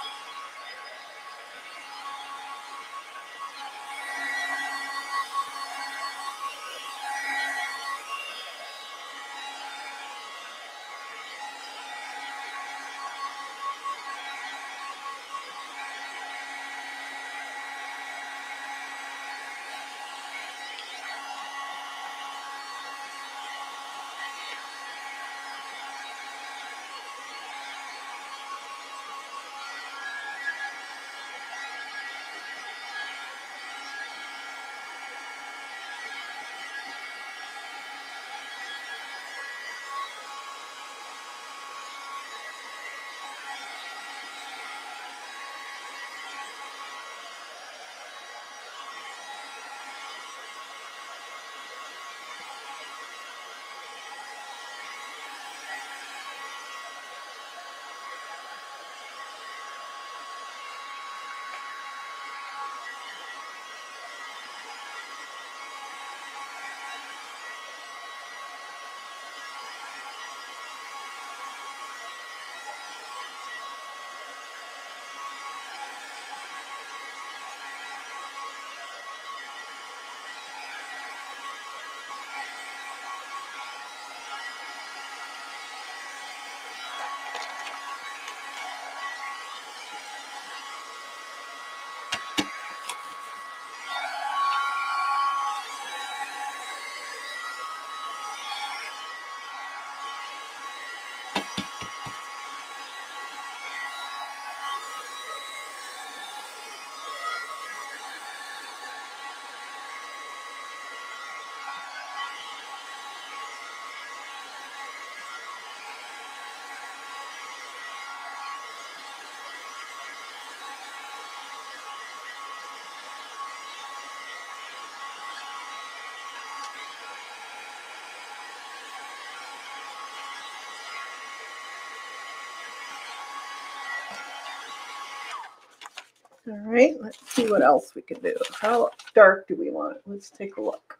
All right, let's see what else we can do. How dark do we want? Let's take a look.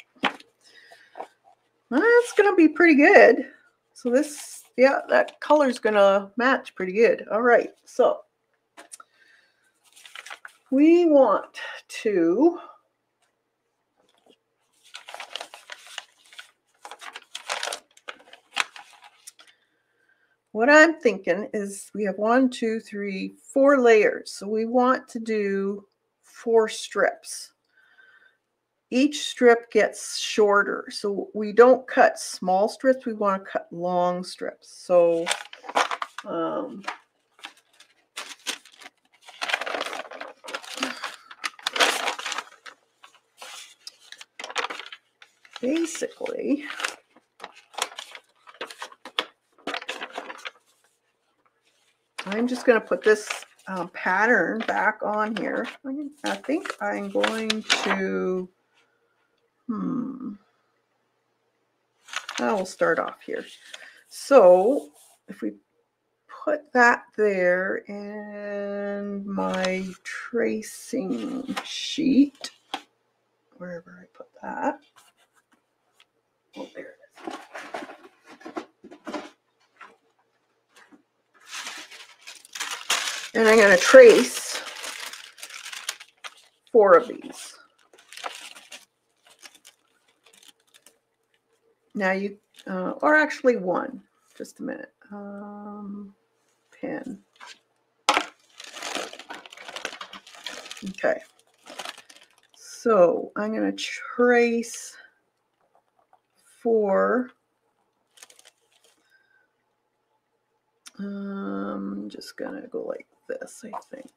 That's gonna be pretty good. So this, yeah, that color's gonna match pretty good. All right, so we want to what I'm thinking is we have one, two, three, four layers. So we want to do four strips. Each strip gets shorter. So we don't cut small strips. We want to cut long strips. So um, basically, I'm just going to put this um, pattern back on here. I think I'm going to, hmm, I will start off here. So if we put that there and my tracing sheet, wherever I put that. Oh, there it is. And I'm going to trace four of these. Now you, uh, or actually one, just a minute. Um, pen. Okay. So I'm going to trace four. Um, I'm just going to go like this, I think.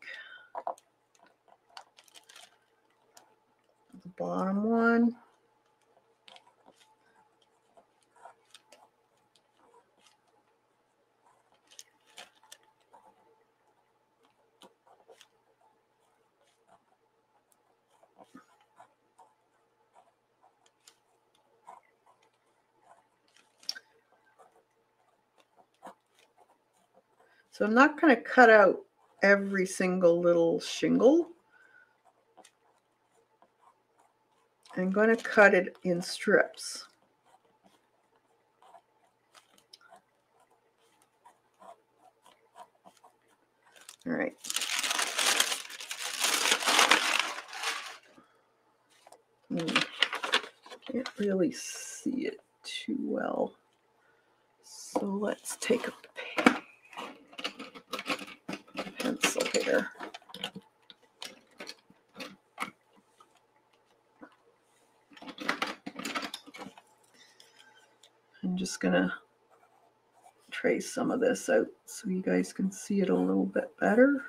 The bottom one. So I'm not going to cut out every single little shingle. I'm going to cut it in strips. All right. Hmm. Can't really see it too well. So let's take a here. I'm just gonna trace some of this out so you guys can see it a little bit better.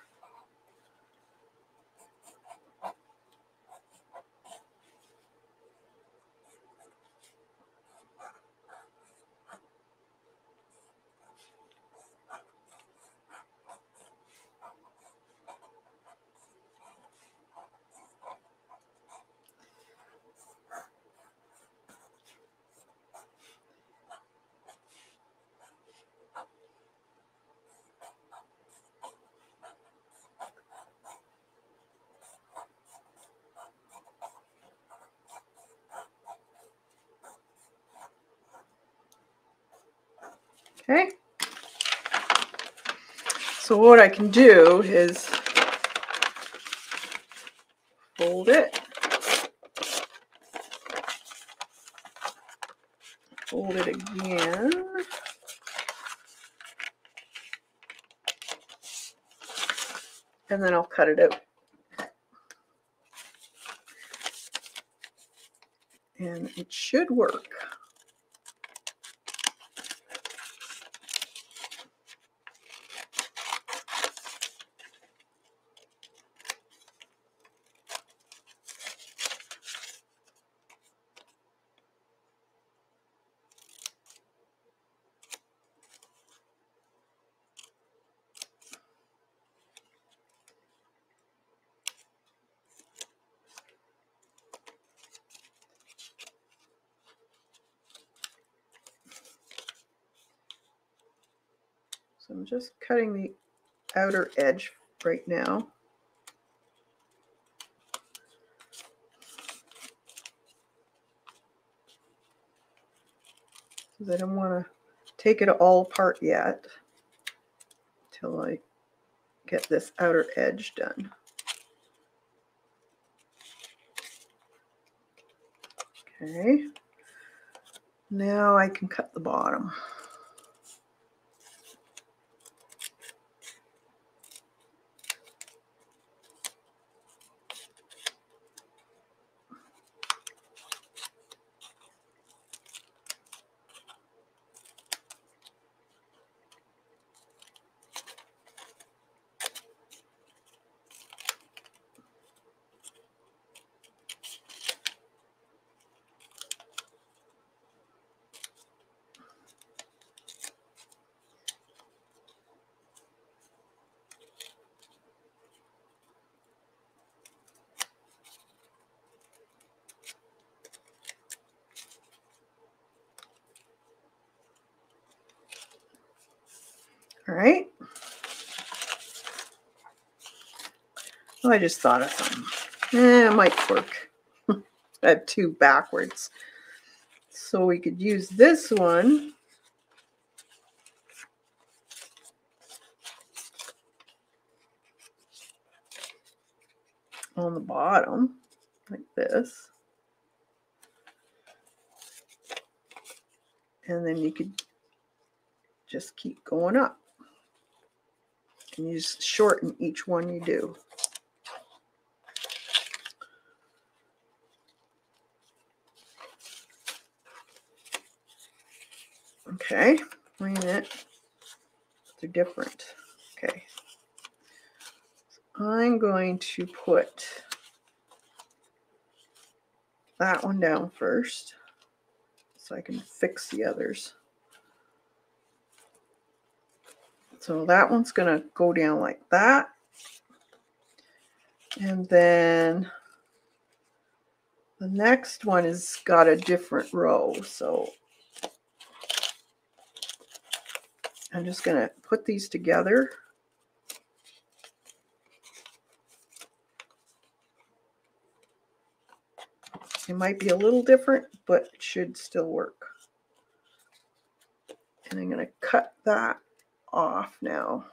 Okay. So what I can do is fold it. Fold it again. And then I'll cut it out. And it should work. So I'm just cutting the outer edge right now. Because I don't want to take it all apart yet until I get this outer edge done. Okay. Now I can cut the bottom. I just thought of something. Eh, it might work. I have two backwards. So we could use this one. on the bottom like this. And then you could just keep going up. And you just shorten each one you do. Okay, wait a minute. They're different. Okay. So I'm going to put that one down first so I can fix the others. So that one's going to go down like that. And then the next one has got a different row. So I'm just going to put these together. It might be a little different, but it should still work. And I'm going to cut that off now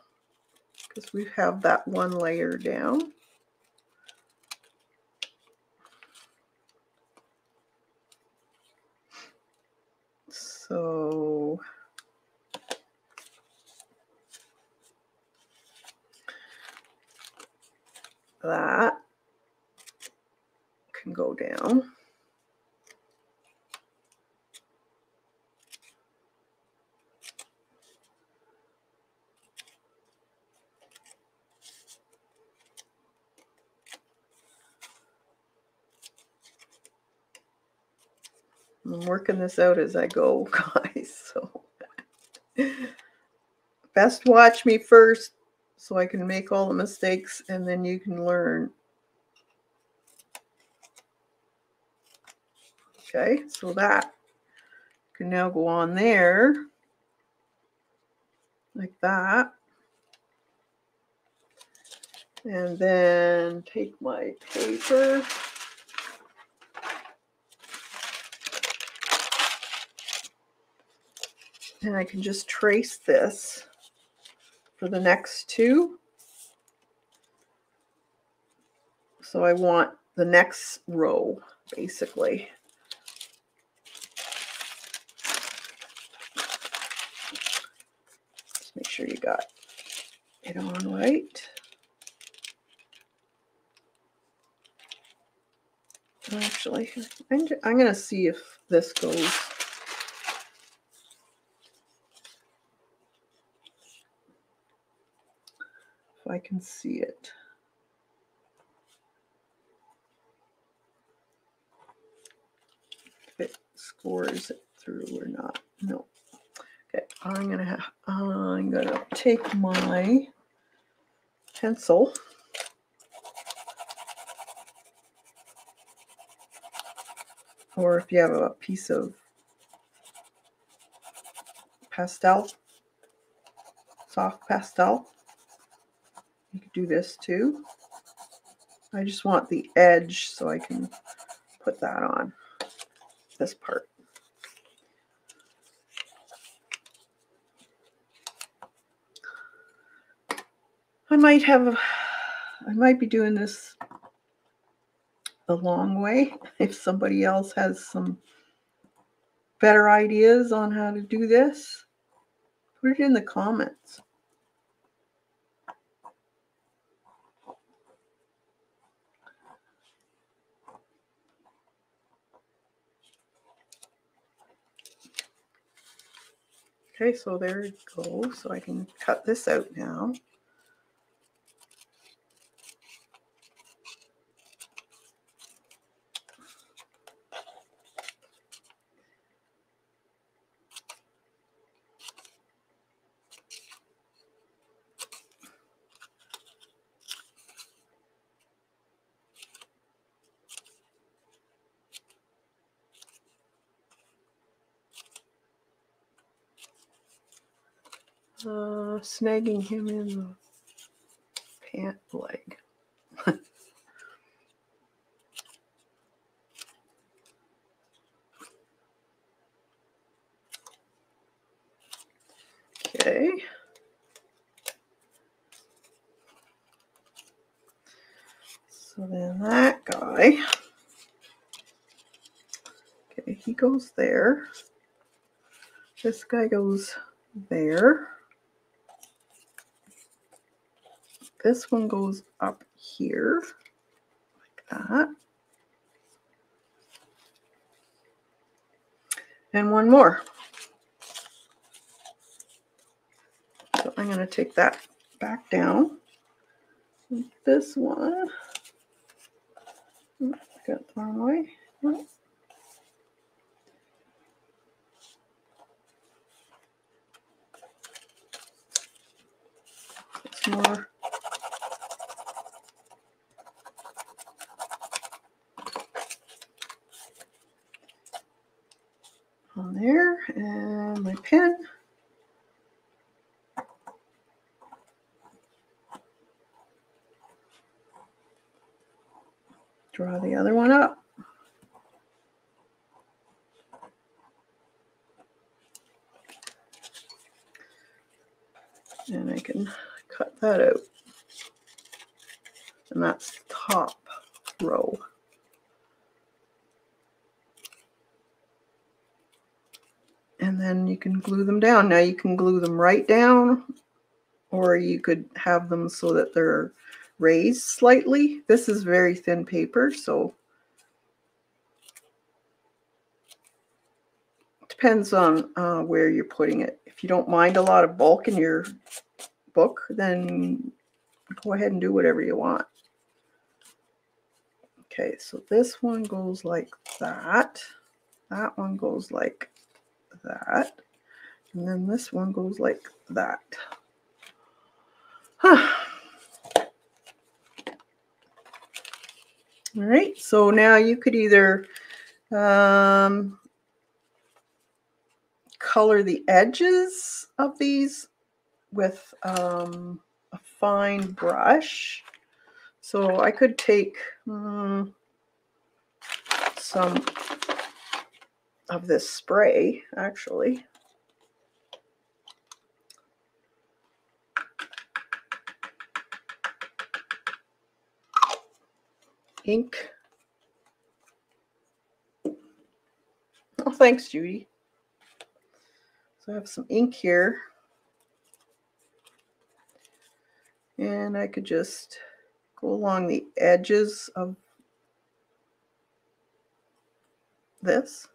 because we have that one layer down. So that can go down. I'm working this out as I go, guys. So best watch me first so I can make all the mistakes and then you can learn. Okay, so that can now go on there like that. And then take my paper. And I can just trace this for the next two. So I want the next row, basically. Just make sure you got it on right. Actually, I'm, I'm going to see if this goes. I can see it. If it scores it through or not. No. Okay, I'm gonna have I'm gonna take my pencil. Or if you have a piece of pastel, soft pastel, you could do this too. I just want the edge so I can put that on this part. I might have, I might be doing this the long way if somebody else has some better ideas on how to do this. Put it in the comments. Okay, so there it go. So I can cut this out now. Snagging him in the pant leg. okay. So then that guy, okay, he goes there. This guy goes there. This one goes up here, like that. And one more. So I'm going to take that back down. This one. Got the wrong way. More. There, and my pen. Draw the other one up. And I can cut that out. And that's the top row. And then you can glue them down. Now you can glue them right down or you could have them so that they're raised slightly. This is very thin paper, so depends on uh, where you're putting it. If you don't mind a lot of bulk in your book, then go ahead and do whatever you want. Okay, so this one goes like that. That one goes like that. And then this one goes like that. Huh. All right, so now you could either um, color the edges of these with um, a fine brush. So I could take um, some of this spray, actually. Ink. Oh, thanks, Judy. So I have some ink here. And I could just go along the edges of this.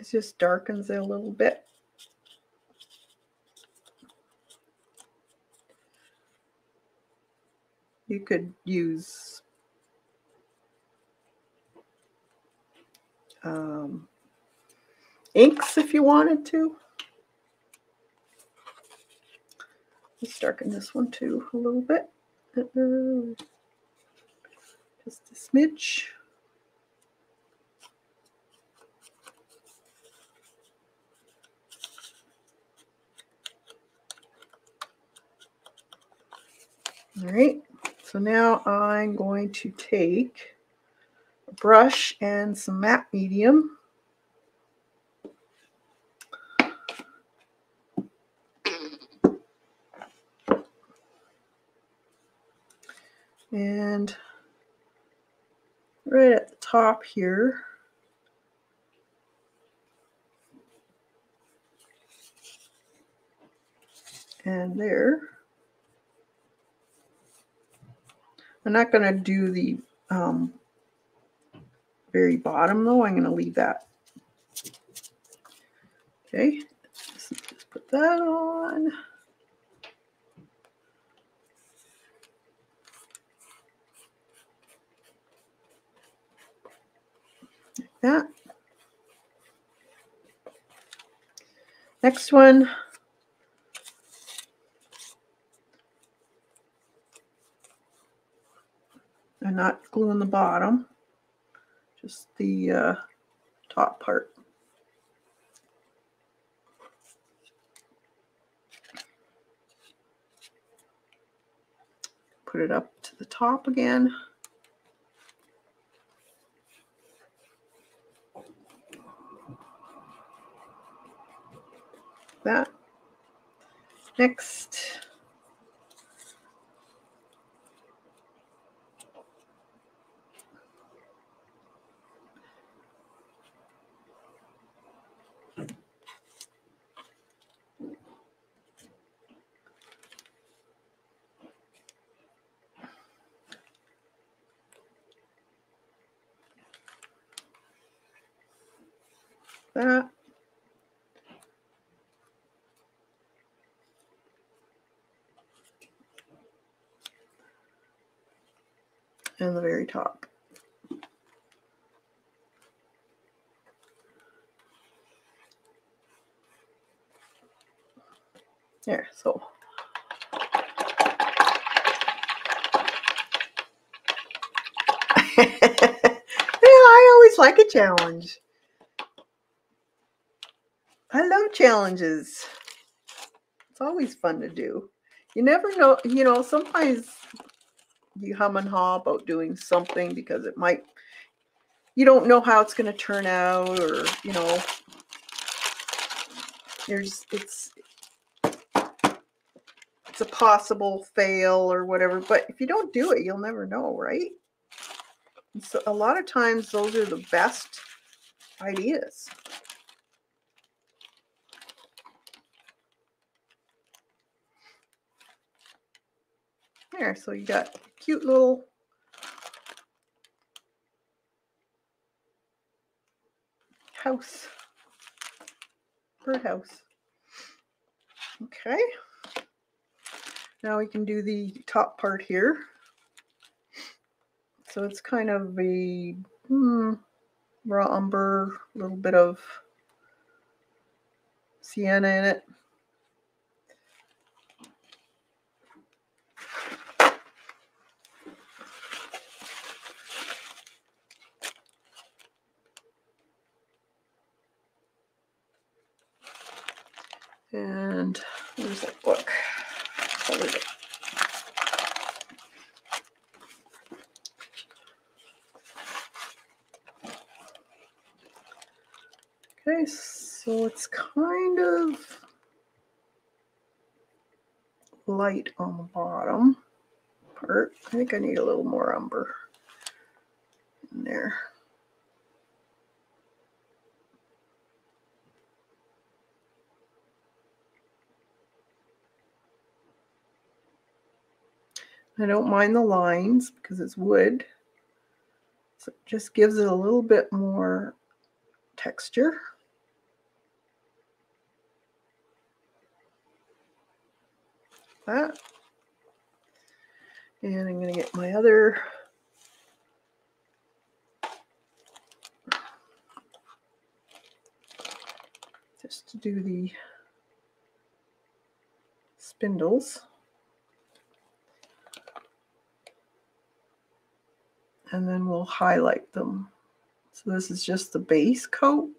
It just darkens it a little bit. You could use um, inks if you wanted to. Let's darken this one too a little bit. Uh, just a smidge. All right, so now I'm going to take a brush and some matte medium. And right at the top here, and there. I'm not going to do the um, very bottom though. I'm going to leave that. Okay, just put that on. Like that. Next one, glue gluing the bottom, just the uh, top part. Put it up to the top again. That. Next. Uh, that. And the very top. There, so. I always like a challenge. I love challenges. It's always fun to do. You never know, you know, sometimes you hum and haw about doing something because it might, you don't know how it's going to turn out or, you know, there's, it's, it's a possible fail or whatever. But if you don't do it, you'll never know, right? And so a lot of times those are the best ideas. There, so you got cute little house, birdhouse. Okay. Now we can do the top part here. So it's kind of a hmm, raw umber, a little bit of sienna in it. And where's that book? Where's it? Okay, so it's kind of on the bottom part. I think I need a little more umber in there. I don't mind the lines because it's wood. So it just gives it a little bit more texture. That. And I'm going to get my other just to do the spindles. and then we'll highlight them. So this is just the base coat.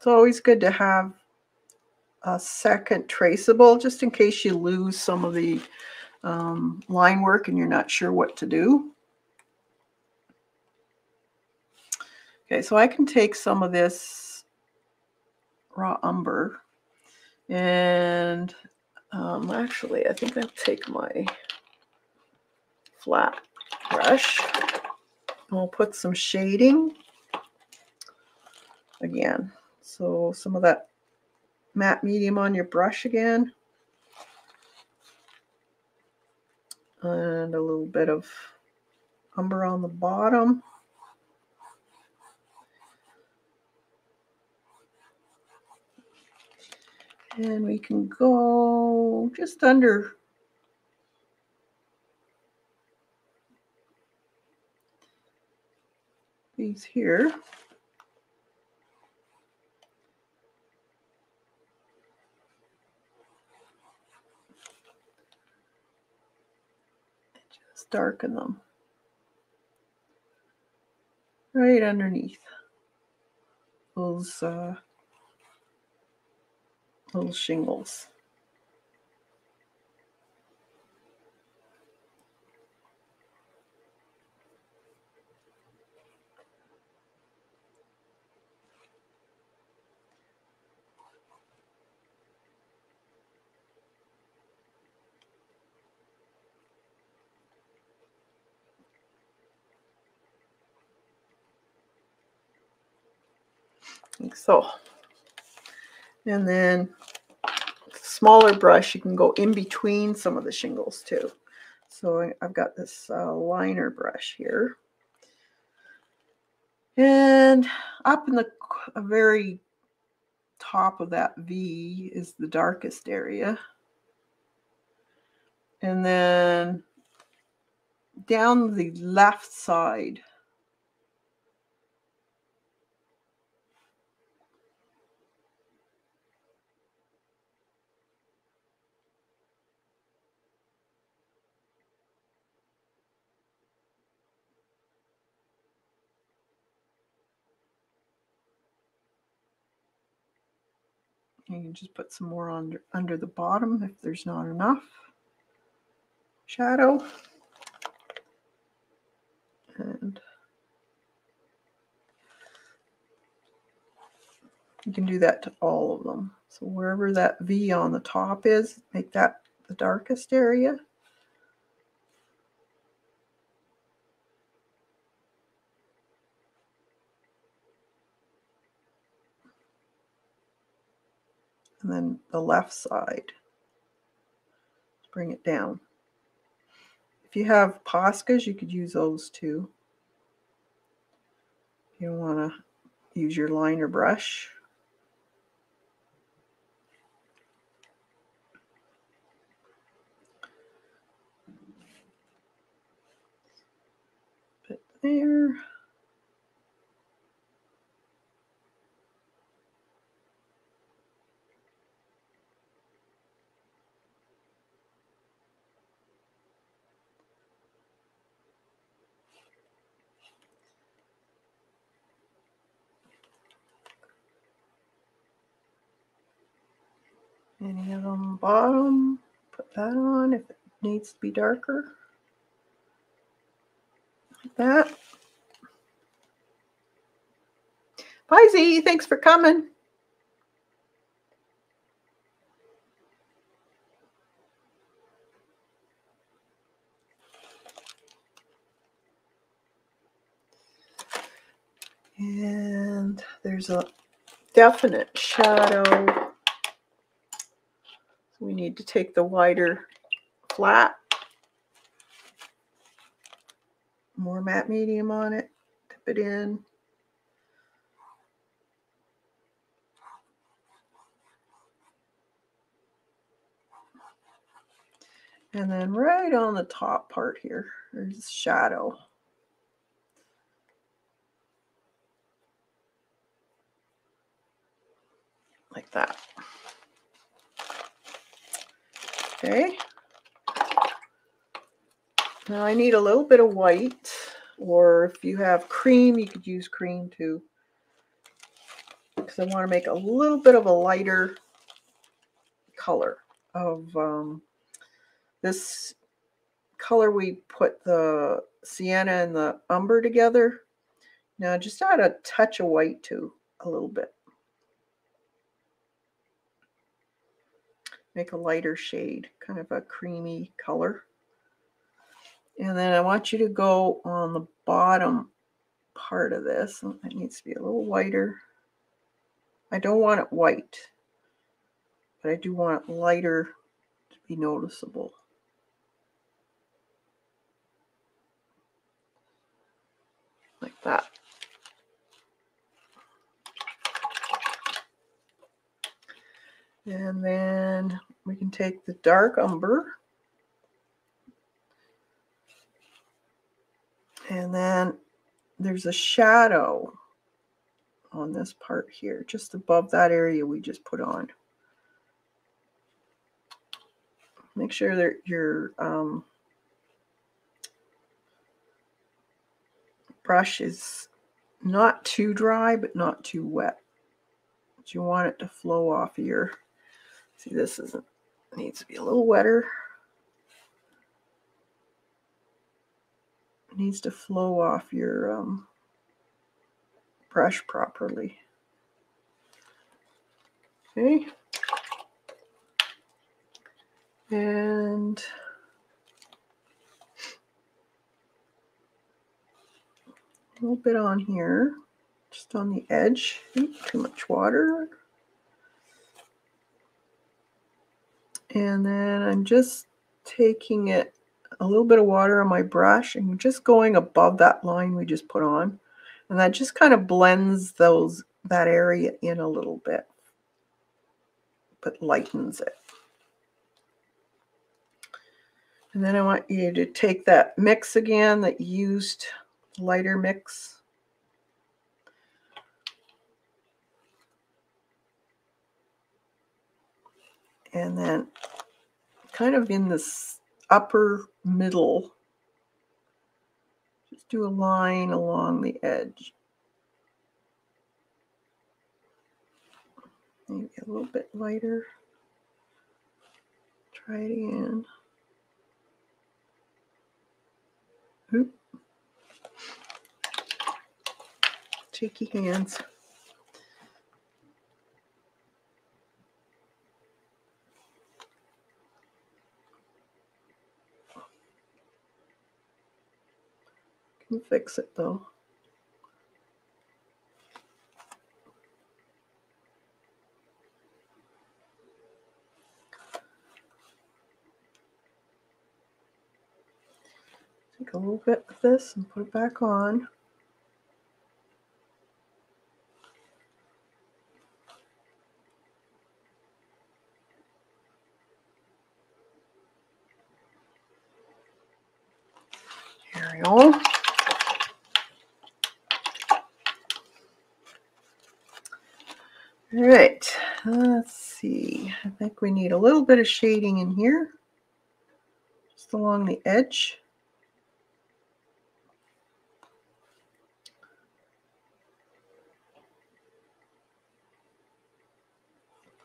It's always good to have a second traceable just in case you lose some of the um, line work and you're not sure what to do. Okay, so I can take some of this raw umber and um, actually I think I'll take my flat brush and we'll put some shading again. So some of that matte medium on your brush again. And a little bit of umber on the bottom. And we can go just under these here. Darken them right underneath those uh, little shingles. Like so. And then smaller brush, you can go in between some of the shingles too. So I've got this uh, liner brush here. And up in the very top of that V is the darkest area. And then down the left side You can just put some more under, under the bottom if there's not enough shadow. And you can do that to all of them. So wherever that V on the top is, make that the darkest area. and then the left side. Bring it down. If you have Poscas, you could use those too. You don't want to use your liner brush. There. Any of them bottom, put that on if it needs to be darker. Like that. Bye Z, thanks for coming. And there's a definite shadow we need to take the wider flat, more matte medium on it, dip it in. And then right on the top part here, there's shadow. Like that. Okay. Now I need a little bit of white, or if you have cream, you could use cream too. Because I want to make a little bit of a lighter color of um, this color we put the sienna and the umber together. Now just add a touch of white to a little bit. Make a lighter shade, kind of a creamy color. And then I want you to go on the bottom part of this. It needs to be a little whiter. I don't want it white, but I do want it lighter to be noticeable. Like that. And then we can take the dark umber. And then there's a shadow on this part here, just above that area we just put on. Make sure that your um, brush is not too dry, but not too wet. But you want it to flow off of your, see this isn't, needs to be a little wetter. It needs to flow off your um, brush properly. Okay. And a little bit on here, just on the edge. Ooh, too much water. And then I'm just taking it a little bit of water on my brush and just going above that line we just put on. And that just kind of blends those that area in a little bit, but lightens it. And then I want you to take that mix again that used, lighter mix. And then kind of in this upper middle, just do a line along the edge. Maybe a little bit lighter. Try it again. Oop. Shaky hands. Fix it though. Take a little bit of this and put it back on. There we go. All right, let's see. I think we need a little bit of shading in here, just along the edge.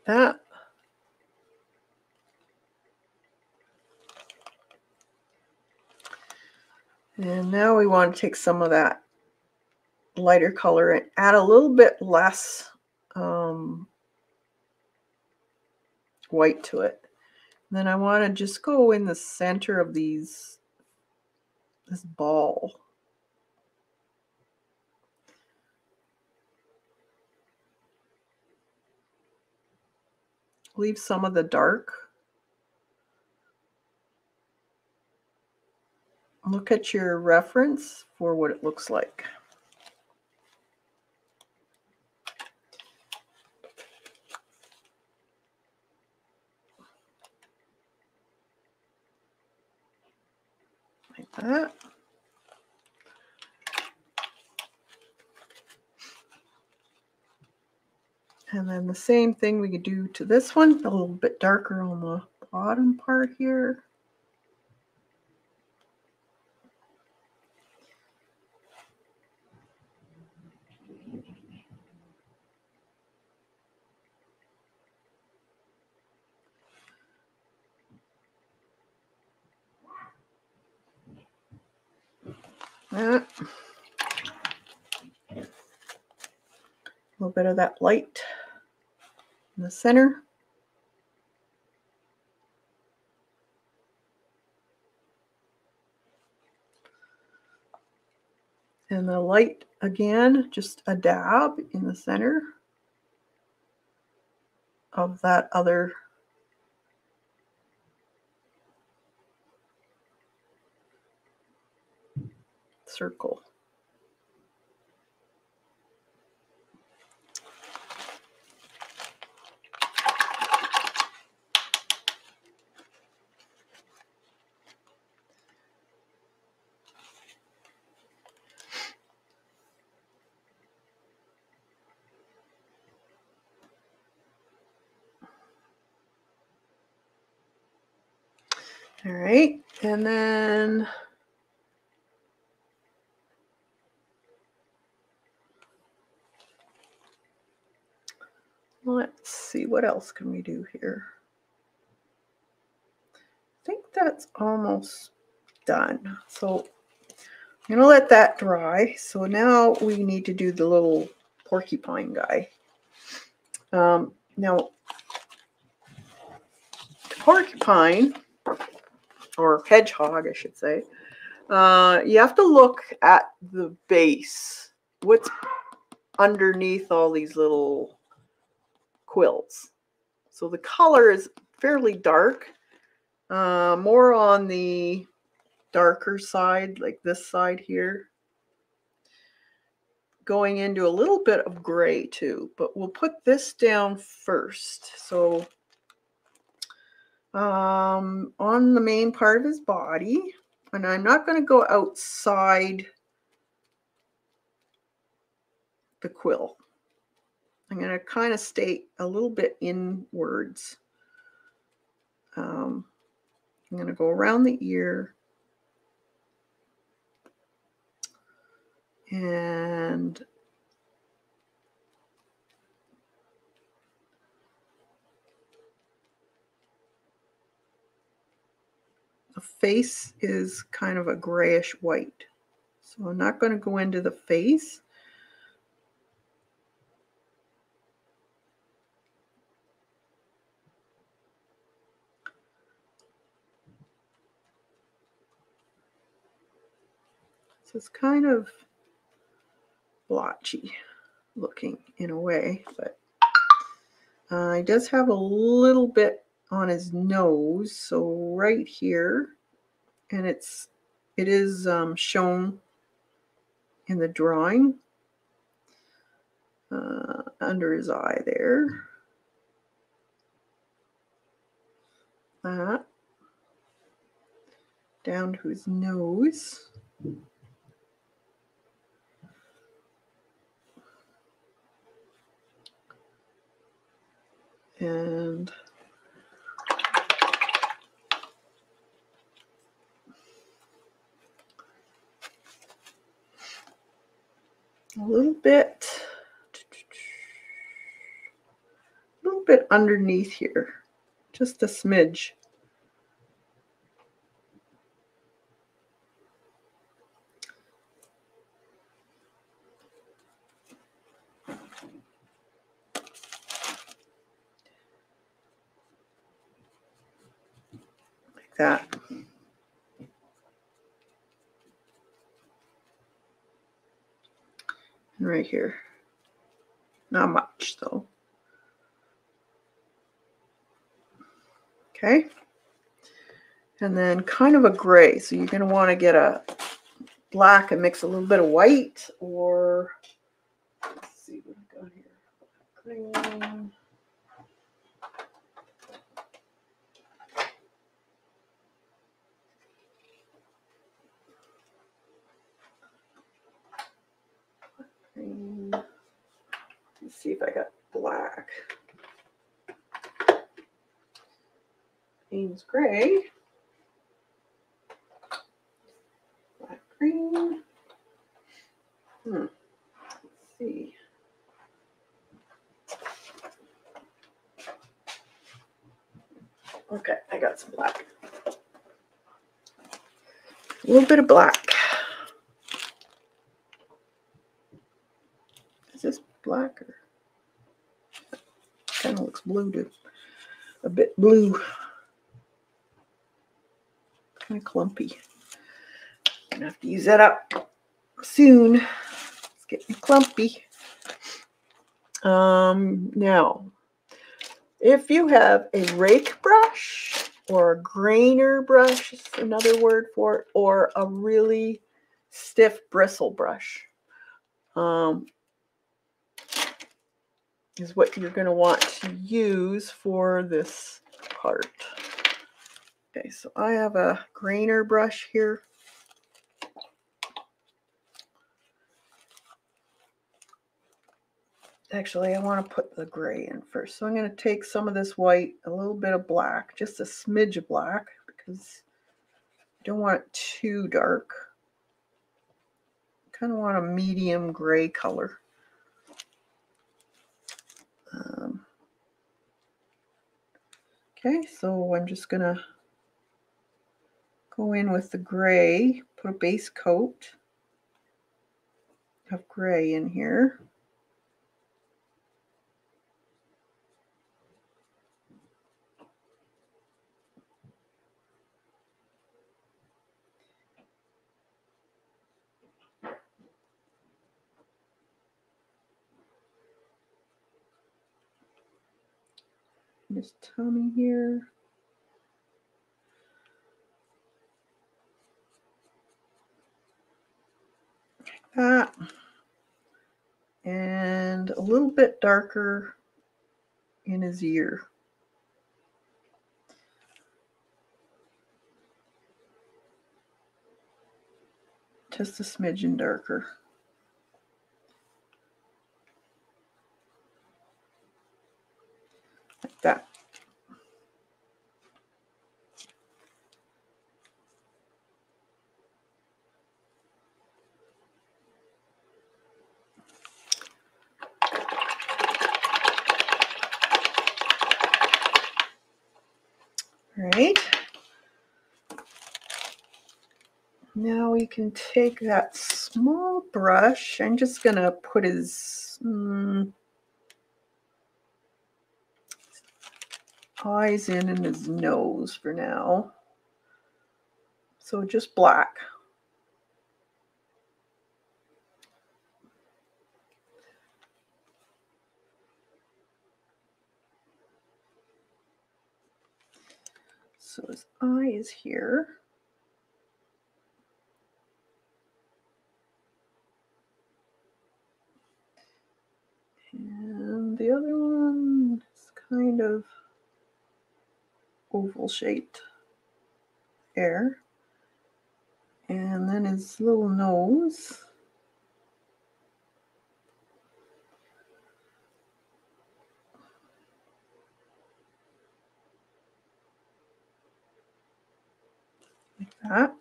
That. And now we want to take some of that lighter color and add a little bit less um, white to it. And then I want to just go in the center of these, this ball. Leave some of the dark. Look at your reference for what it looks like. That. And then the same thing we could do to this one, a little bit darker on the bottom part here. That. A little bit of that light in the center. And the light again, just a dab in the center of that other circle. All right, and then let's see what else can we do here. I think that's almost done. So I'm gonna let that dry. So now we need to do the little porcupine guy. Um, now, porcupine or hedgehog, I should say, uh, you have to look at the base. What's underneath all these little quills? So the color is fairly dark, uh, more on the darker side, like this side here. Going into a little bit of gray too, but we'll put this down first. So um, on the main part of his body, and I'm not going to go outside the quill. I'm going to kind of stay a little bit inwards. Um, I'm going to go around the ear. And the face is kind of a grayish white. So I'm not going to go into the face. So it's kind of blotchy looking in a way, but uh, he does have a little bit on his nose. So right here, and it's it is um, shown in the drawing uh, under his eye there. That down to his nose. And a little bit, a little bit underneath here, just a smidge. Like that. And right here. Not much though. Okay. And then kind of a gray. So you're going to want to get a black and mix a little bit of white or let's see what I got here. Green. Let's see if I got black. Payne's gray. Black green. Hmm. Let's see. Okay, I got some black. A little bit of black. Is this black or kind of looks blue to a bit blue. Kind of clumpy. Gonna have to use that up soon. It's getting clumpy. Um, now, if you have a rake brush or a grainer brush, is another word for it, or a really stiff bristle brush, um, is what you're going to want to use for this part. Okay, so I have a grainer brush here. Actually, I want to put the gray in first. So I'm going to take some of this white, a little bit of black, just a smidge of black, because I Don't want it too dark. I Kind of want a medium gray color. Okay, so I'm just gonna go in with the gray, put a base coat of gray in here. His tummy here. Like that. And a little bit darker in his ear. Just a smidgen darker. That. All right. Now we can take that small brush. I'm just going to put his mm, eyes in and his nose for now. So just black. So his eye is here. And the other one is kind of oval shaped there. And then his little nose. Like that.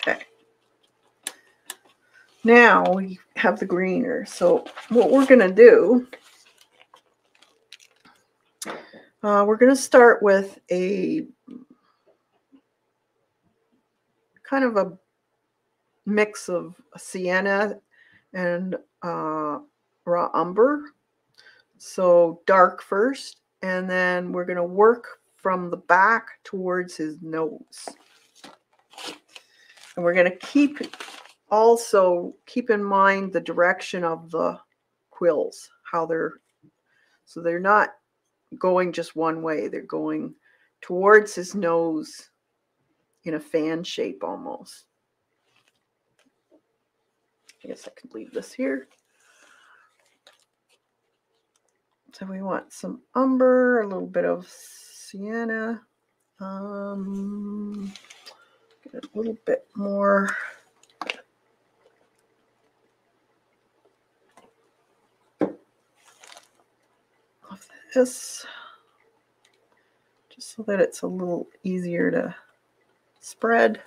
Okay. Now we have the grainer. So what we're going to do, uh, we're going to start with a kind of a mix of sienna and uh, raw umber. So dark first, and then we're going to work from the back towards his nose. And we're going to keep also keep in mind the direction of the quills, how they're so they're not going just one way, they're going towards his nose in a fan shape almost. I guess I could leave this here. So we want some umber, a little bit of sienna, um, get a little bit more. Of this, just so that it's a little easier to spread.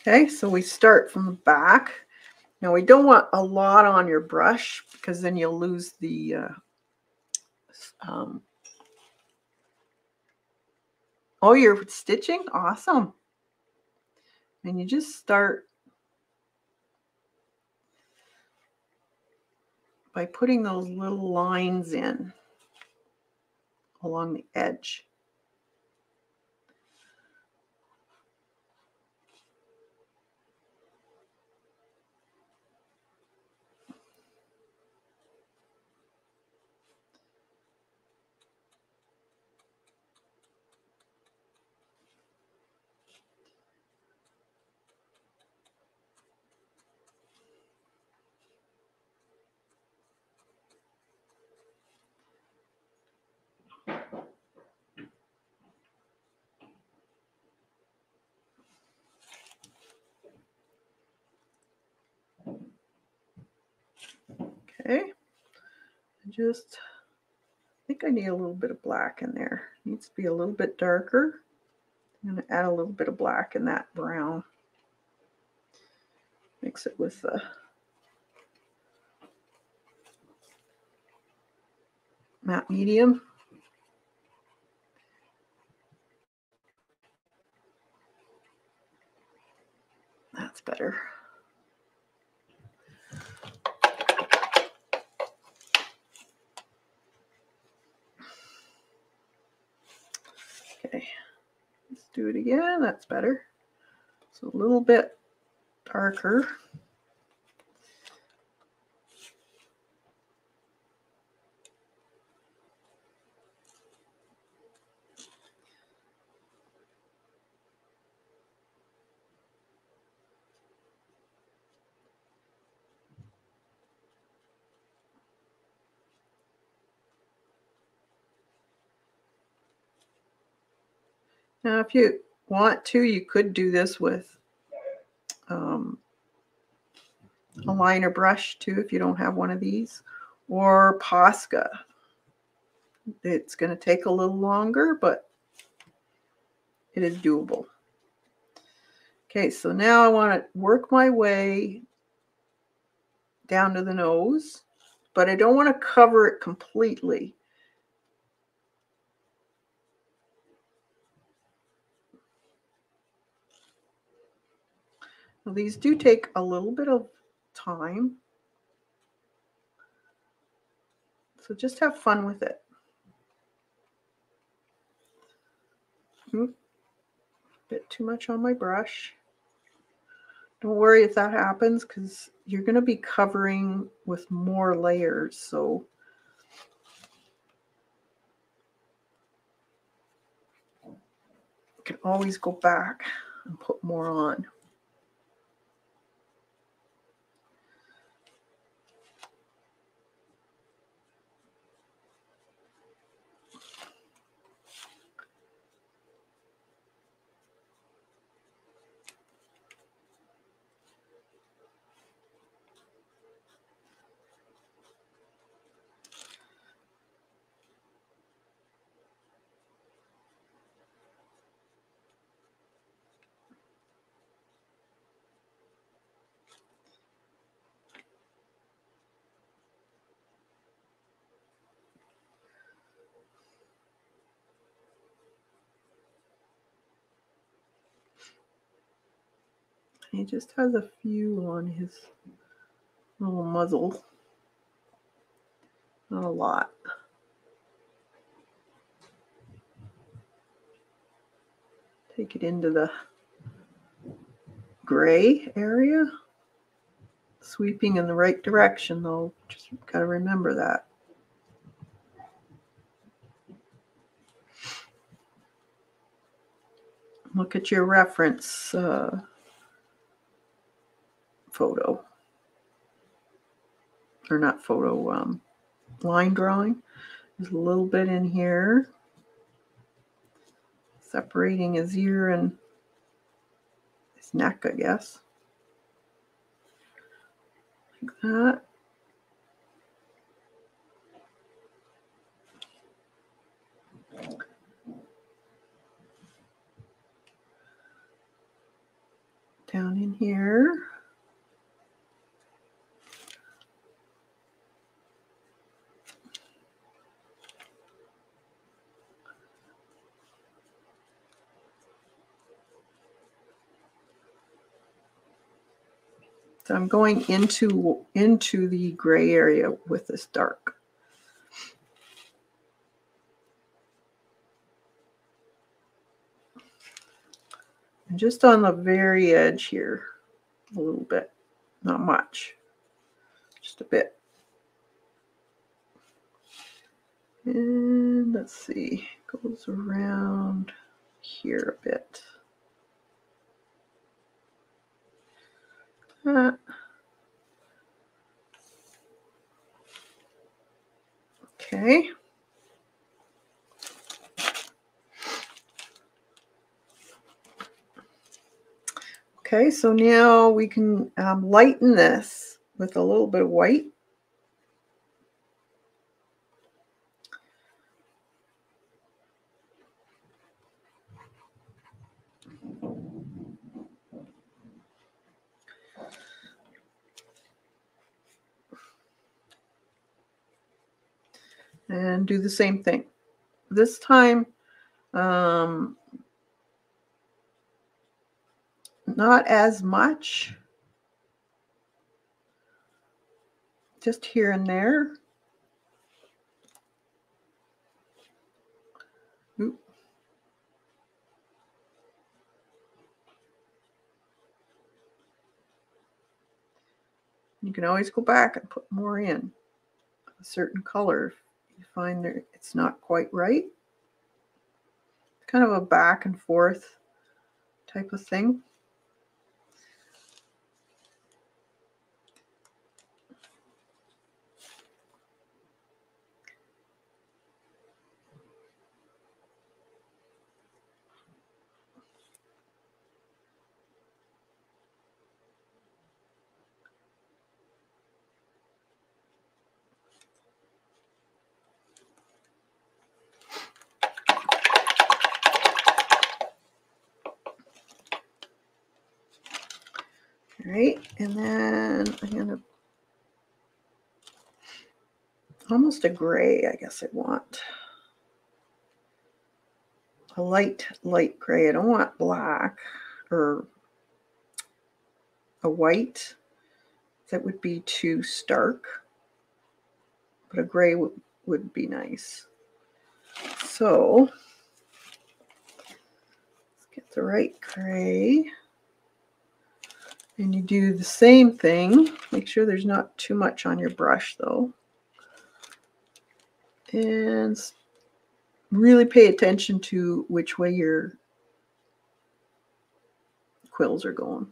Okay, so we start from the back. Now we don't want a lot on your brush because then you'll lose the uh, um, oh, you're stitching? Awesome. And you just start by putting those little lines in along the edge. Just, I think I need a little bit of black in there. Needs to be a little bit darker. I'm going to add a little bit of black in that brown. Mix it with the matte medium. That's better. Okay, let's do it again. That's better. It's a little bit darker. Now, if you want to, you could do this with um, a liner brush too, if you don't have one of these, or Posca. It's going to take a little longer, but it is doable. Okay, so now I want to work my way down to the nose, but I don't want to cover it completely. These do take a little bit of time. So just have fun with it. Oop, bit too much on my brush. Don't worry if that happens because you're going to be covering with more layers. So you can always go back and put more on. He just has a few on his little muzzle. Not a lot. Take it into the gray area. Sweeping in the right direction though. Just got to remember that. Look at your reference uh, photo. Or not photo um, line drawing. There's a little bit in here. Separating his ear and his neck I guess. Like that. Down in here So I'm going into, into the gray area with this dark. And just on the very edge here, a little bit, not much, just a bit. And let's see, goes around here a bit. Okay. Okay, so now we can um, lighten this with a little bit of white. And do the same thing. This time, um, not as much, just here and there. You can always go back and put more in a certain color you find that it's not quite right. It's kind of a back and forth type of thing. All right, and then I'm gonna almost a gray, I guess I want. A light, light gray. I don't want black or a white. That would be too stark. But a gray would, be nice. So let's get the right gray. And you do the same thing. Make sure there's not too much on your brush though. And really pay attention to which way your quills are going.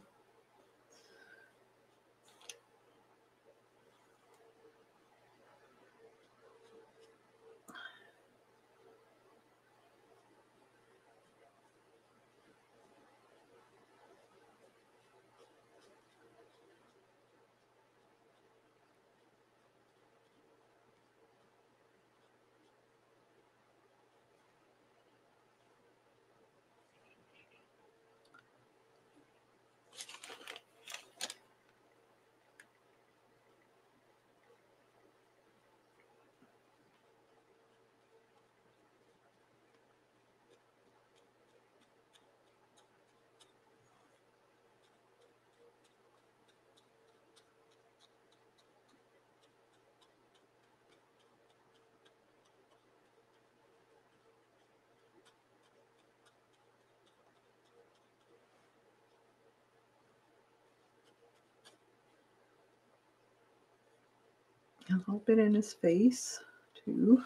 A little bit in his face too.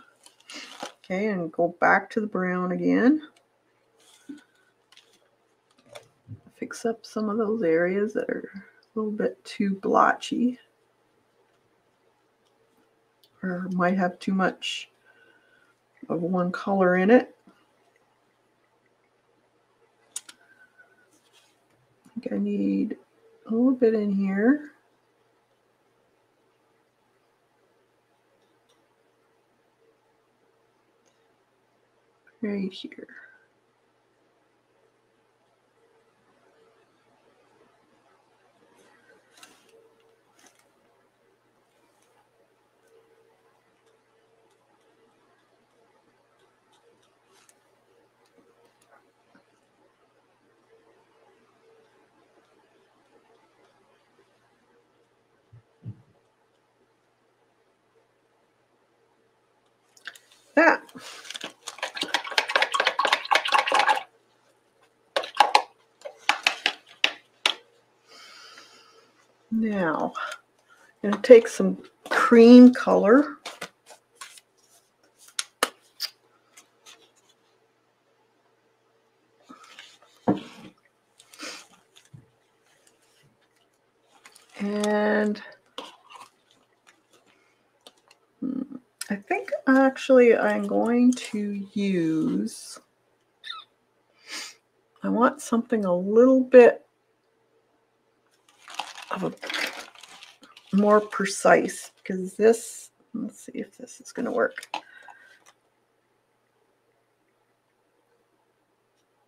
Okay, and go back to the brown again. Fix up some of those areas that are a little bit too blotchy or might have too much of one color in it. I think I need a little bit in here. Right here. That. Now, I'm going to take some cream color. And hmm, I think actually I'm going to use, I want something a little bit of a more precise because this, let's see if this is going to work.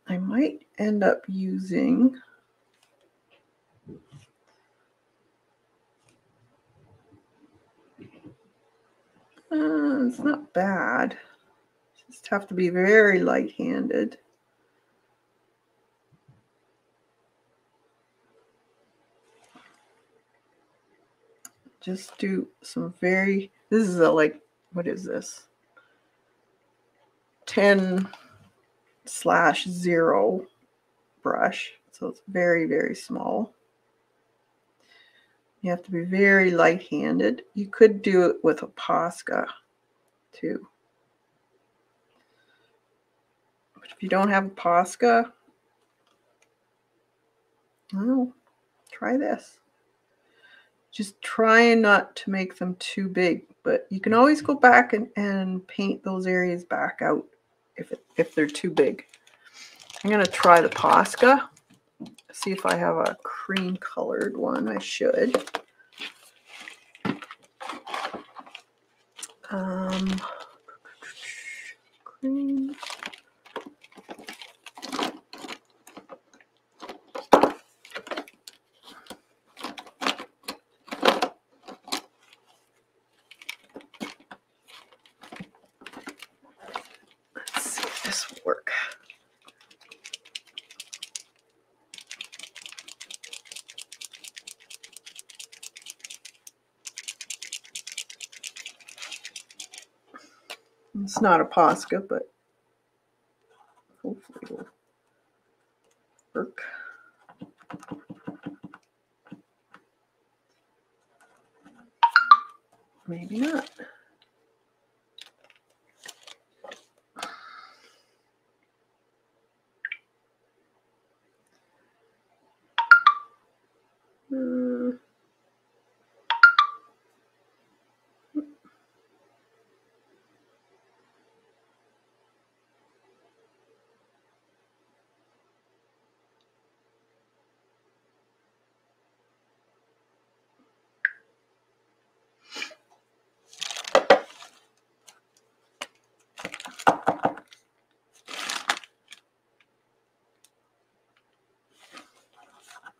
I might end up using Uh, it's not bad. Just have to be very light-handed. Just do some very, this is a like, what is this? 10 slash zero brush. So it's very, very small. You have to be very light-handed. You could do it with a Posca too. But if you don't have a Posca, well, try this. Just trying not to make them too big, but you can always go back and, and paint those areas back out if, it, if they're too big. I'm going to try the Posca see if I have a cream colored one. I should. Um, cream. Let's see if this will work. It's not a Posca, but hopefully it'll work. Maybe not. Uh,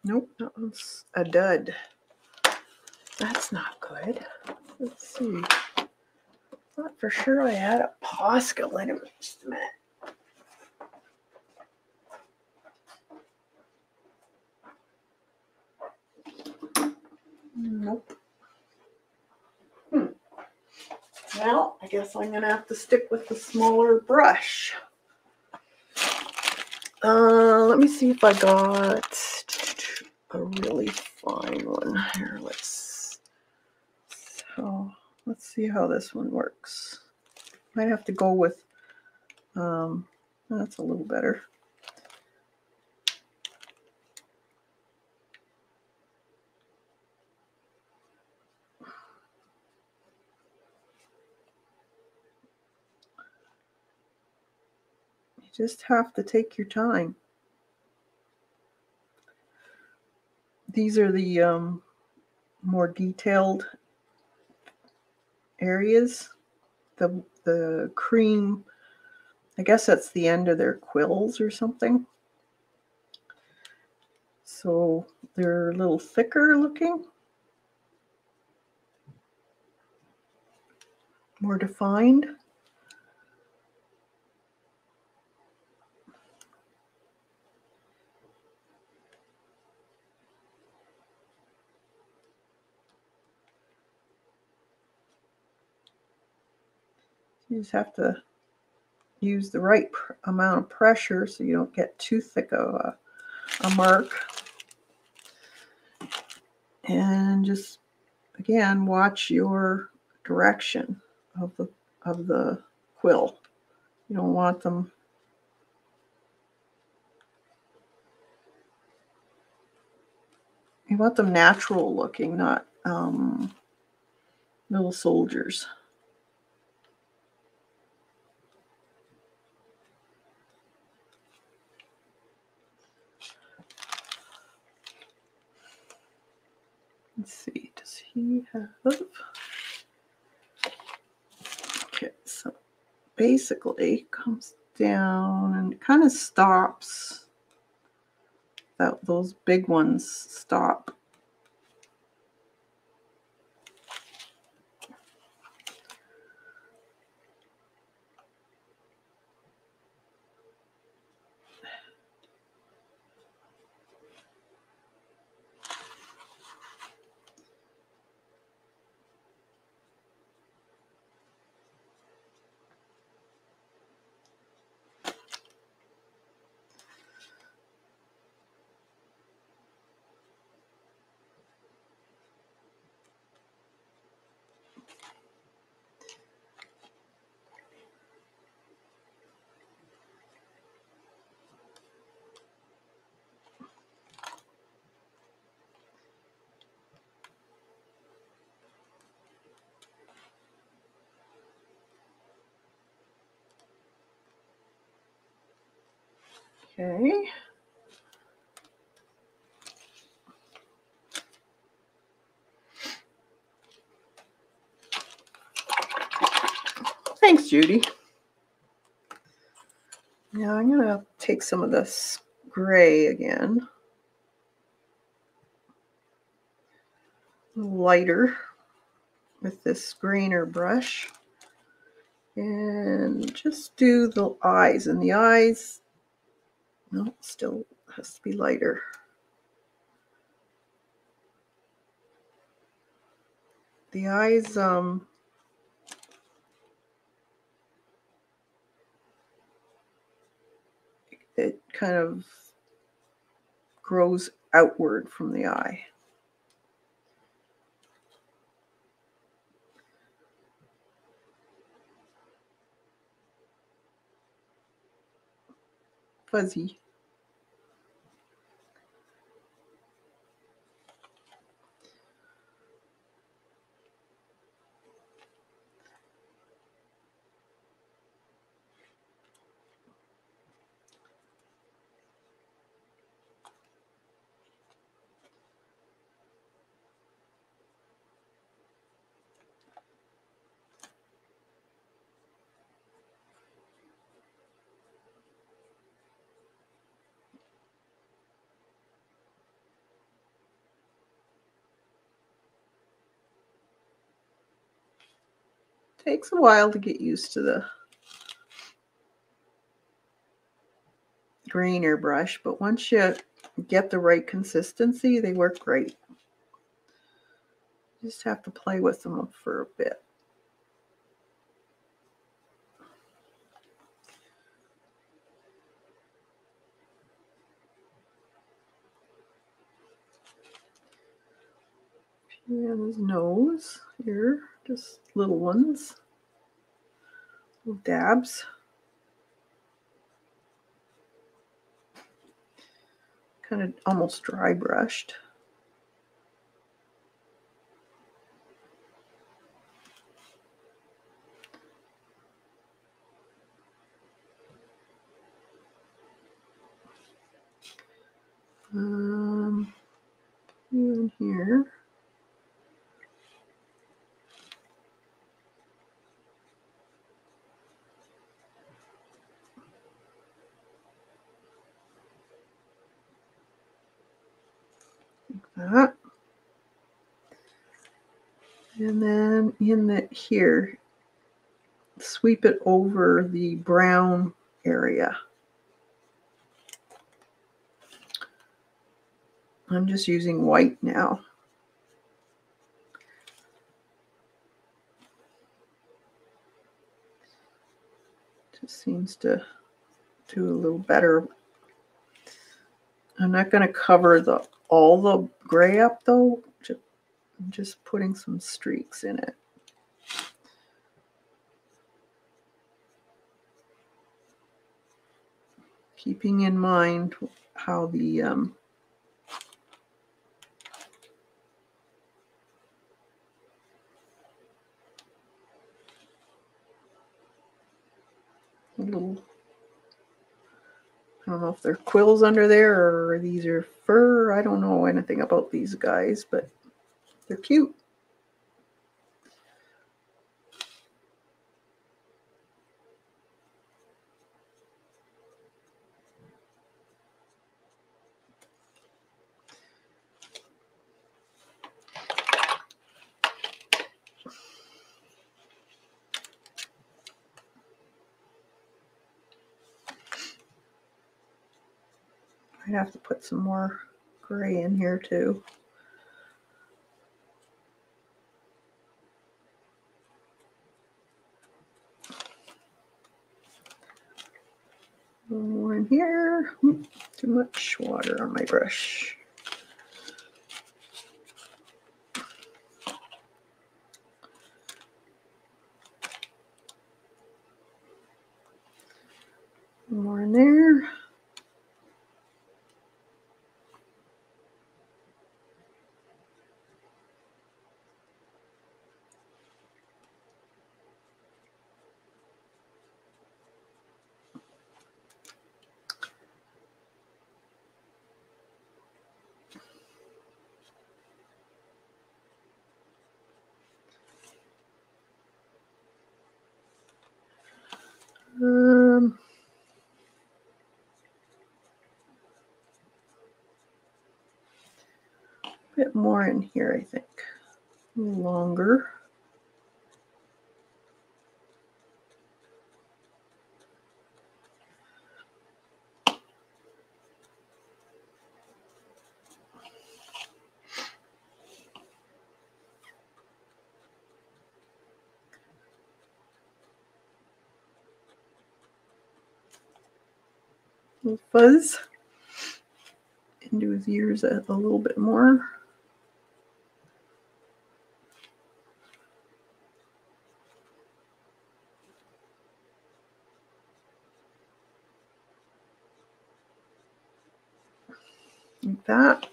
Nope, that one's a dud. That's not good. Let's see. Thought for sure I had a Posca. Him just a minute. Nope. Hmm. Well, I guess I'm gonna have to stick with the smaller brush. Uh, let me see if I got a really fine one here. Let's so let's see how this one works. Might have to go with um, that's a little better. You just have to take your time. These are the um, more detailed areas. The the cream, I guess that's the end of their quills or something. So they're a little thicker looking. More defined. You just have to use the right amount of pressure so you don't get too thick of a, a mark. And just again watch your direction of the of the quill. You don't want them you want them natural looking, not um, little soldiers. Let's see, does he have? Okay, so basically comes down and kind of stops. That those big ones stop. Okay. Thanks, Judy. Now I'm going to take some of this gray again. Lighter with this grainer brush. And just do the eyes. And the eyes, no, still has to be lighter. The eyes, um, it kind of grows outward from the eye. Fuzzy. Takes a while to get used to the grainer brush, but once you get the right consistency, they work great. You just have to play with them for a bit. And his nose here, just little ones, little dabs. Kind of almost dry brushed. Um, in here. That. And then in the here, sweep it over the brown area. I'm just using white now. Just seems to do a little better. I'm not going to cover the all the gray up though. Just, just putting some streaks in it. Keeping in mind how the um, little I don't know if they're quills under there or these are fur. I don't know anything about these guys, but they're cute. I'd have to put some more gray in here too. more in here. Too much water on my brush. More in there. Um, more in here, I think. Longer. Fuzz into his ears a, a little bit more. That.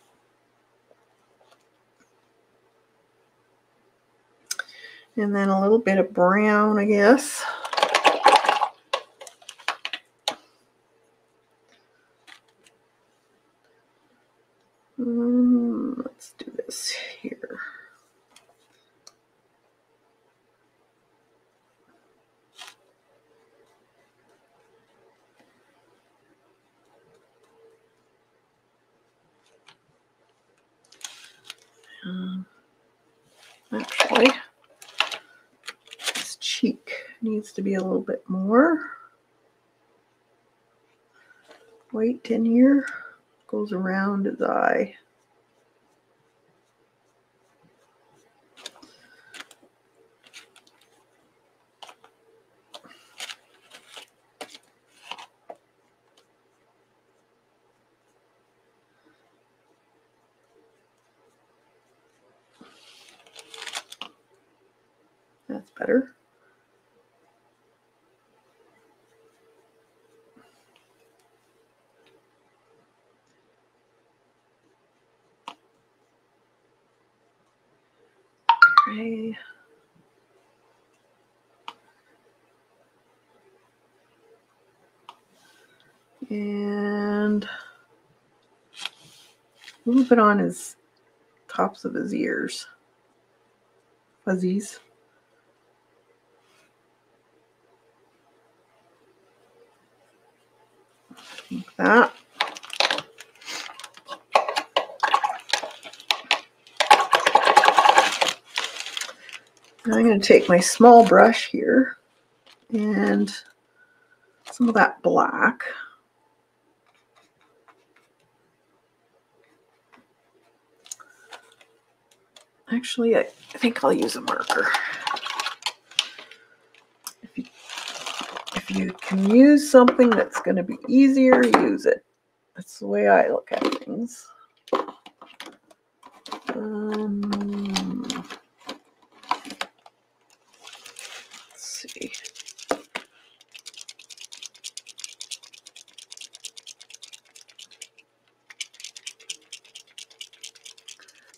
And then a little bit of brown, I guess. Um, let's do this here. Um, actually, his cheek needs to be a little bit more white in here. Goes around his eye. That's better. Okay. And a little bit on his tops of his ears. Fuzzies. Like that. Now I'm going to take my small brush here and some of that black. Actually, I, think I'll use a marker. If you, if you can use something that's going to be easier, use it. That's the way I look at things. Um, let's see.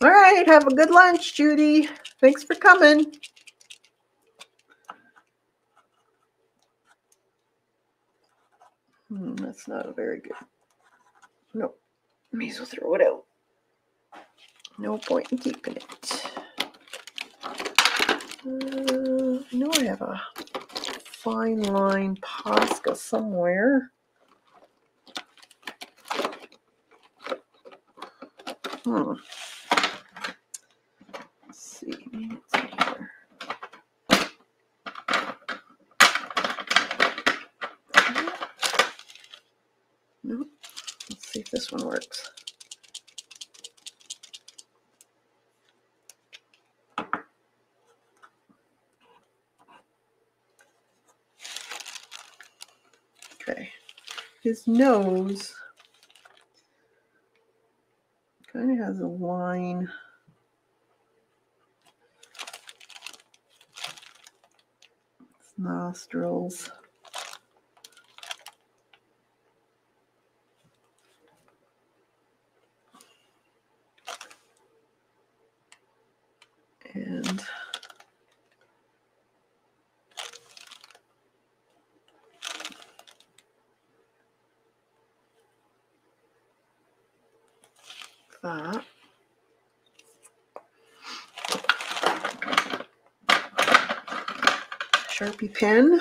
All right, have a good lunch, Judy. Thanks for coming. Hmm, that's not a very good. Nope. May as well throw it out. No point in keeping it. Uh, I know I have a fine line Posca somewhere. Hmm. Let's see. Maybe it's in here. Nope. Let's see if this one works. Okay. His nose kind of has a line. Nostrils. pen.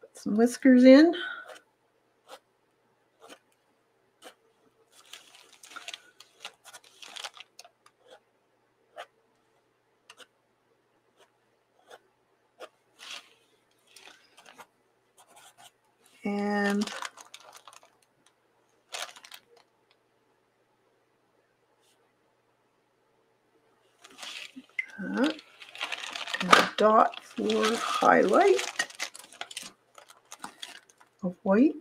Put some whiskers in. Dot for highlight of white.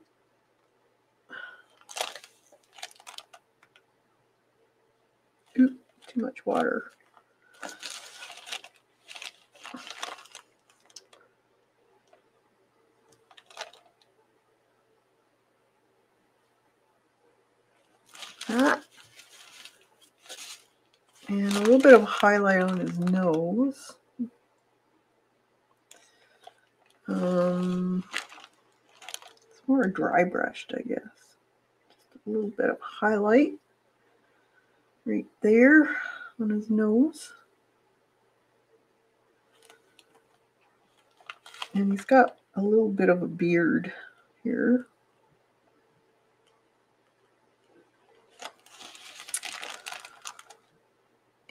Too much water. And a little bit of highlight on his nose. Um, it's more dry brushed, I guess. Just a little bit of highlight right there on his nose. And he's got a little bit of a beard here.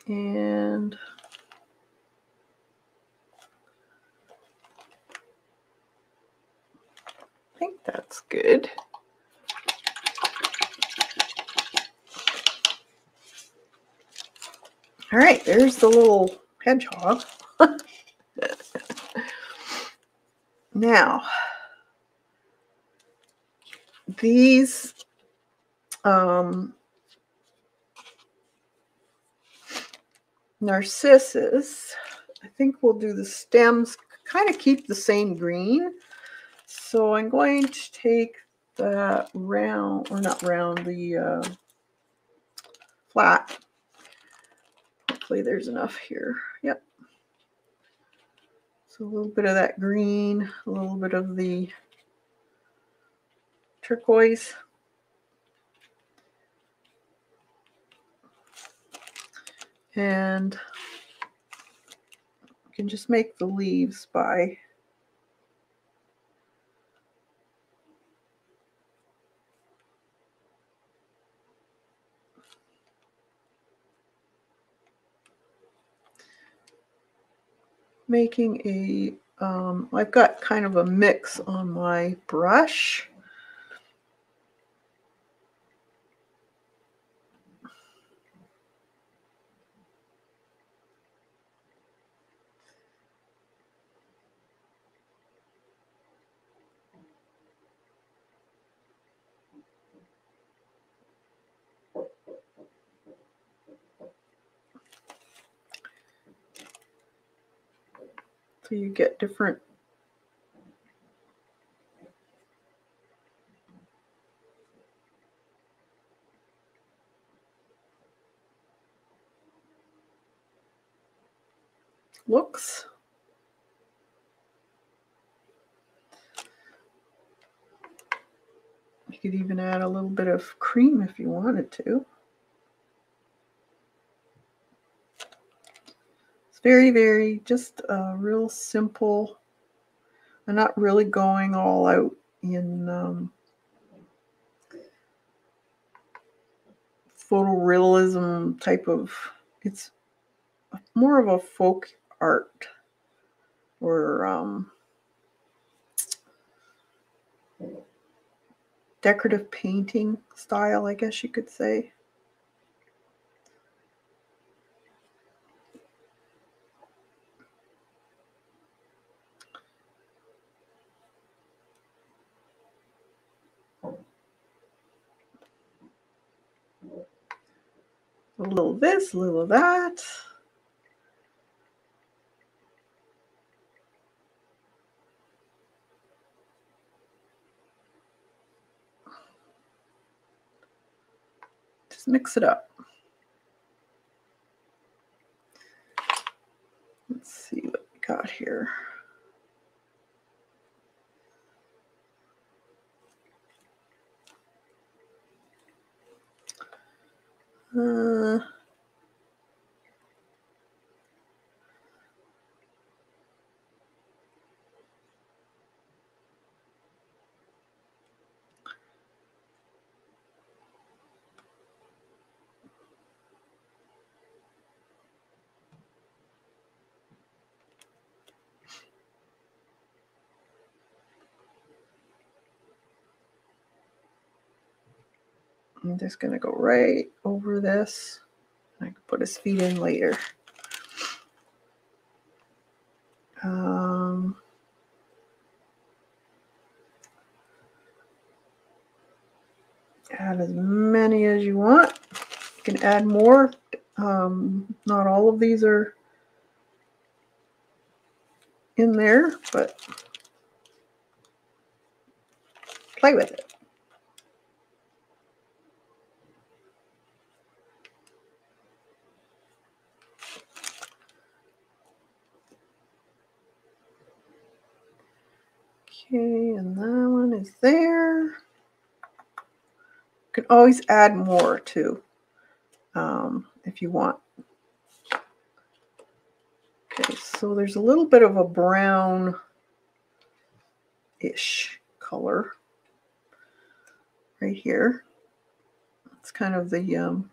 And I think that's good. All right, there's the little hedgehog. now, these um, narcissus, I think we'll do the stems, kind of keep the same green. So I'm going to take that round, or not round, the uh, flat. Hopefully there's enough here. Yep. So a little bit of that green, a little bit of the turquoise. And you can just make the leaves by making a, um, I've got kind of a mix on my brush. So you get different looks. You could even add a little bit of cream if you wanted to. Very, very just a real simple. I'm not really going all out in um, photorealism type of. It's more of a folk art or um, decorative painting style, I guess you could say. Little this, little that. Just mix it up. Let's see what we got here. Uh, I'm just going to go right over this. I can put his feet in later. Um, add as many as you want. You can add more. Um, not all of these are in there, but play with it. Okay, and that one is there. You can always add more too, um, if you want. Okay, so there's a little bit of a brown-ish color right here. It's kind of the um,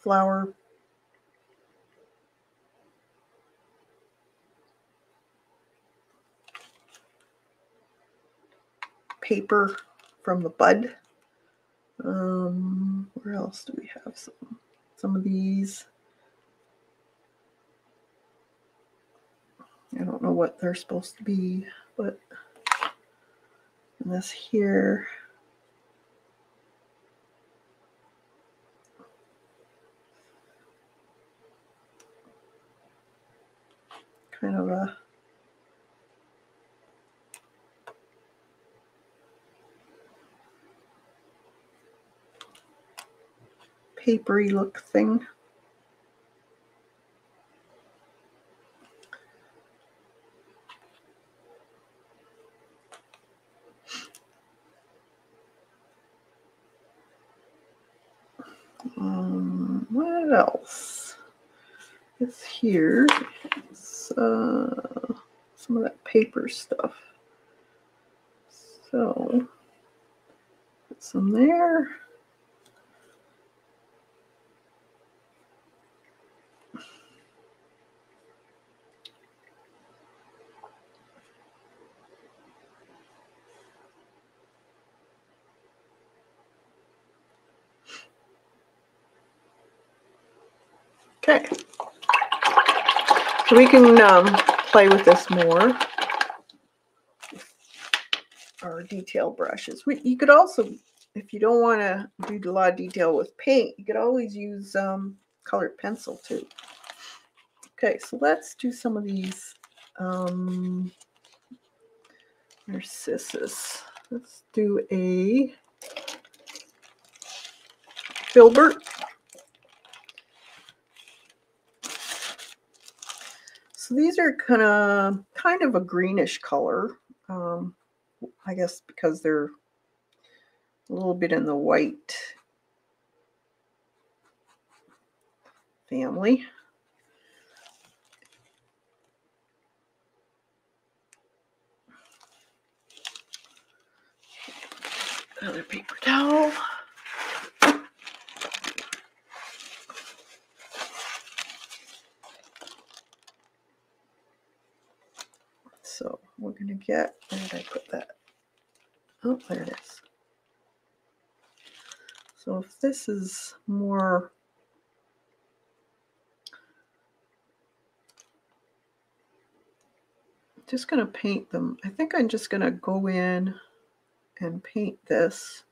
flower paper from the bud. Um, where else do we have some? Some of these. I don't know what they're supposed to be, but this here. Kind of a papery look thing. Um, what else? It's here. Uh, some of that paper stuff. So, put some there. Okay. So we can um, play with this more. Our detail brushes. We, you could also, if you don't want to do a lot of detail with paint, you could always use um, colored pencil too. Okay, so let's do some of these um, narcissus. Let's do a filbert. So these are kind of kind of a greenish color. Um, I guess because they're a little bit in the white family. Another paper towel. So we're going get, where did I put that? Oh, there it is. So if this is more just going to paint them. I think I'm just going to go in and paint this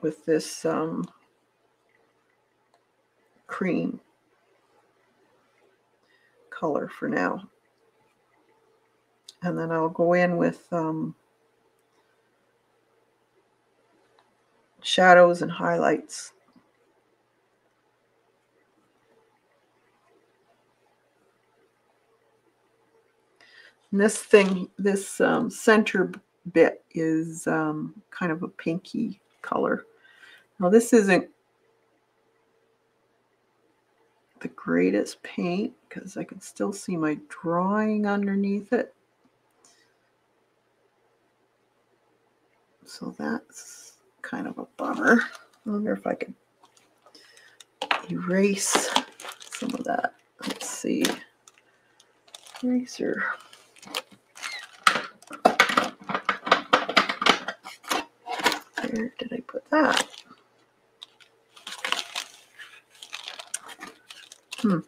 with this um, cream color for now. And then I'll go in with um, shadows and highlights. And this thing, this um, center bit is um, kind of a pinky color. Now this isn't the greatest paint because I can still see my drawing underneath it. So that's kind of a bummer. I wonder if I can erase some of that. Let's see. Eraser. Where did I put that? Hmm.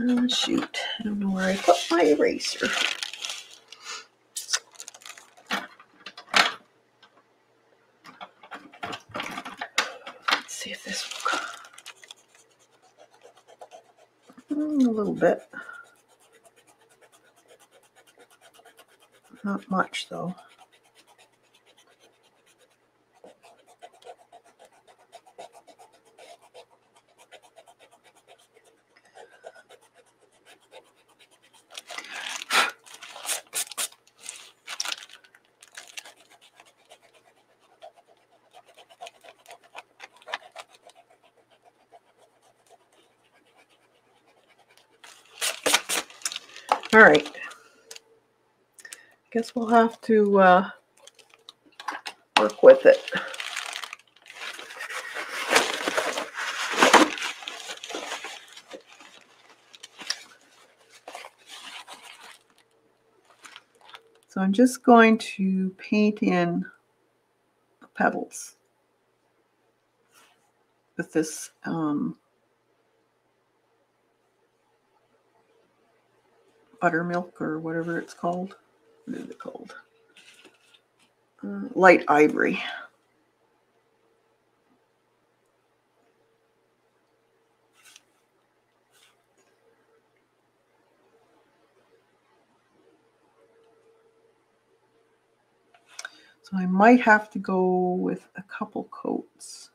Oh, shoot. I don't know where I put my eraser. Let's see if this will Mm, a little bit. Not much though. All right. Guess we'll have to uh, work with it. So I'm just going to paint in the petals with this um, buttermilk or whatever it's called. What is it called? Uh, light ivory. So I might have to go with a couple coats.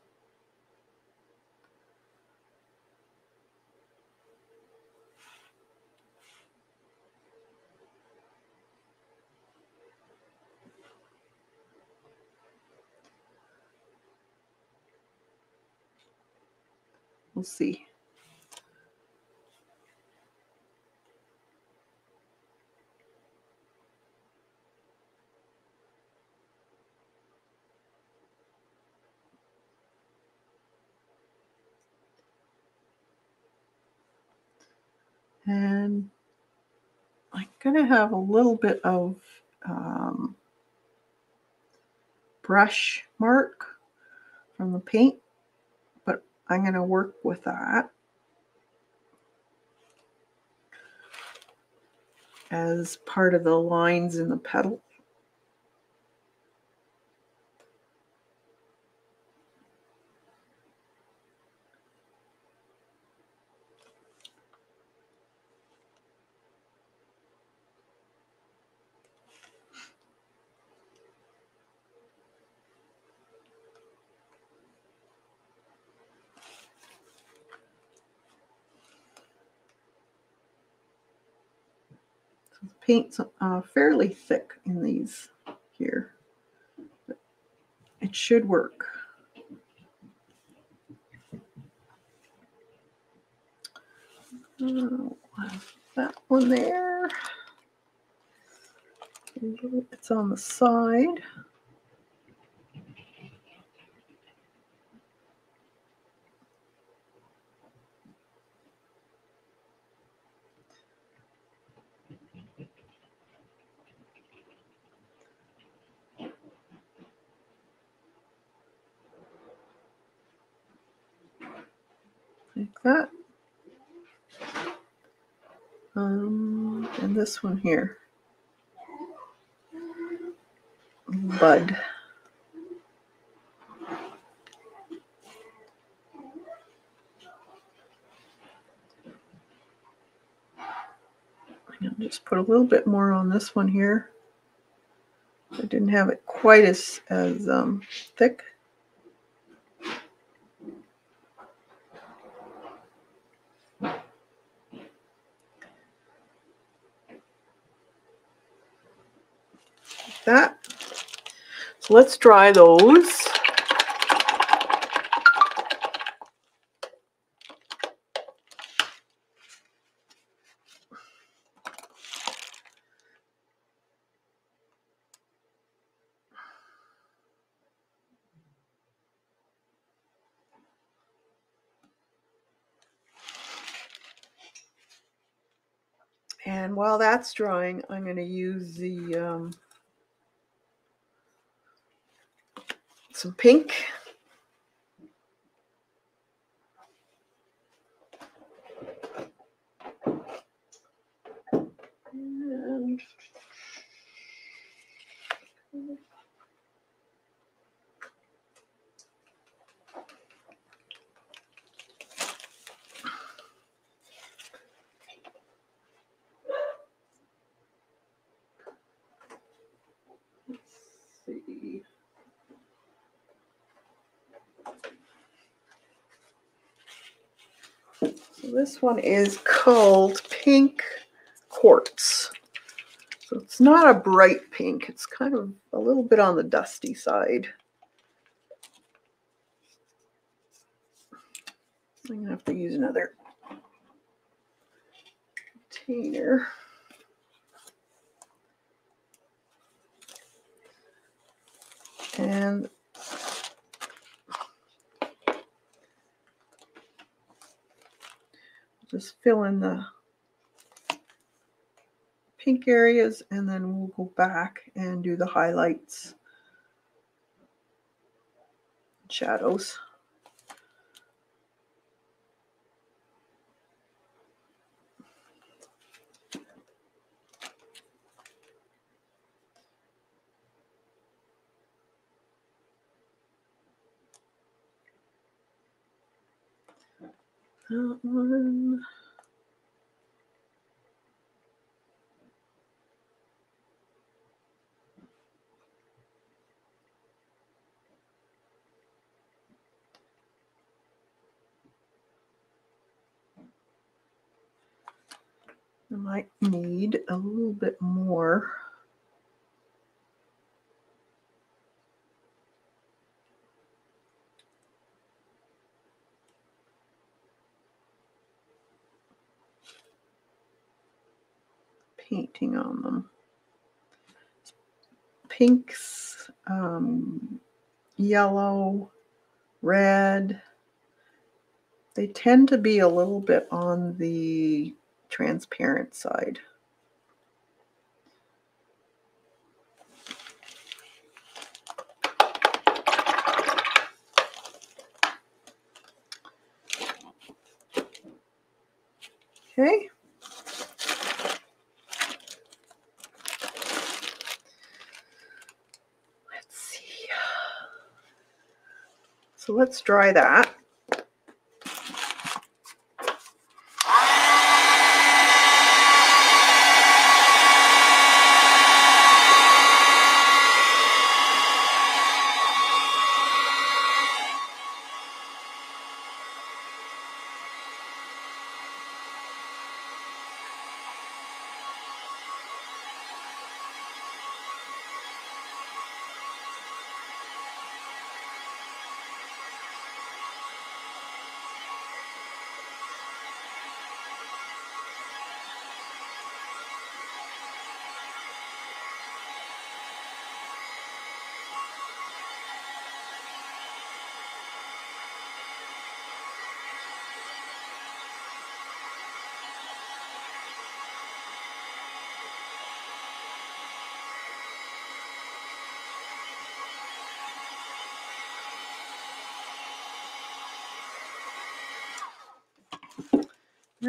We'll see. And I'm going to have a little bit of um, brush mark from the paint, I'm going to work with that as part of the lines in the petal. Paint's uh, fairly thick in these here. But it should work. Uh, that one there. It's on the side. Like that. Um, and this one here, bud. I'll just put a little bit more on this one here. I didn't have it quite as as um, thick. that. So let's dry those. And while that's drying, I'm going to use the um, some pink. And see. So this one is called Pink Quartz. So it's not a bright pink. It's kind of a little bit on the dusty side. I'm going to have to use another container. And just fill in the pink areas and then we'll go back and do the highlights, shadows. That one. I might need a little bit more. On them. Pinks, um, yellow, red. They tend to be a little bit on the transparent side. Okay. Let's see. So let's dry that.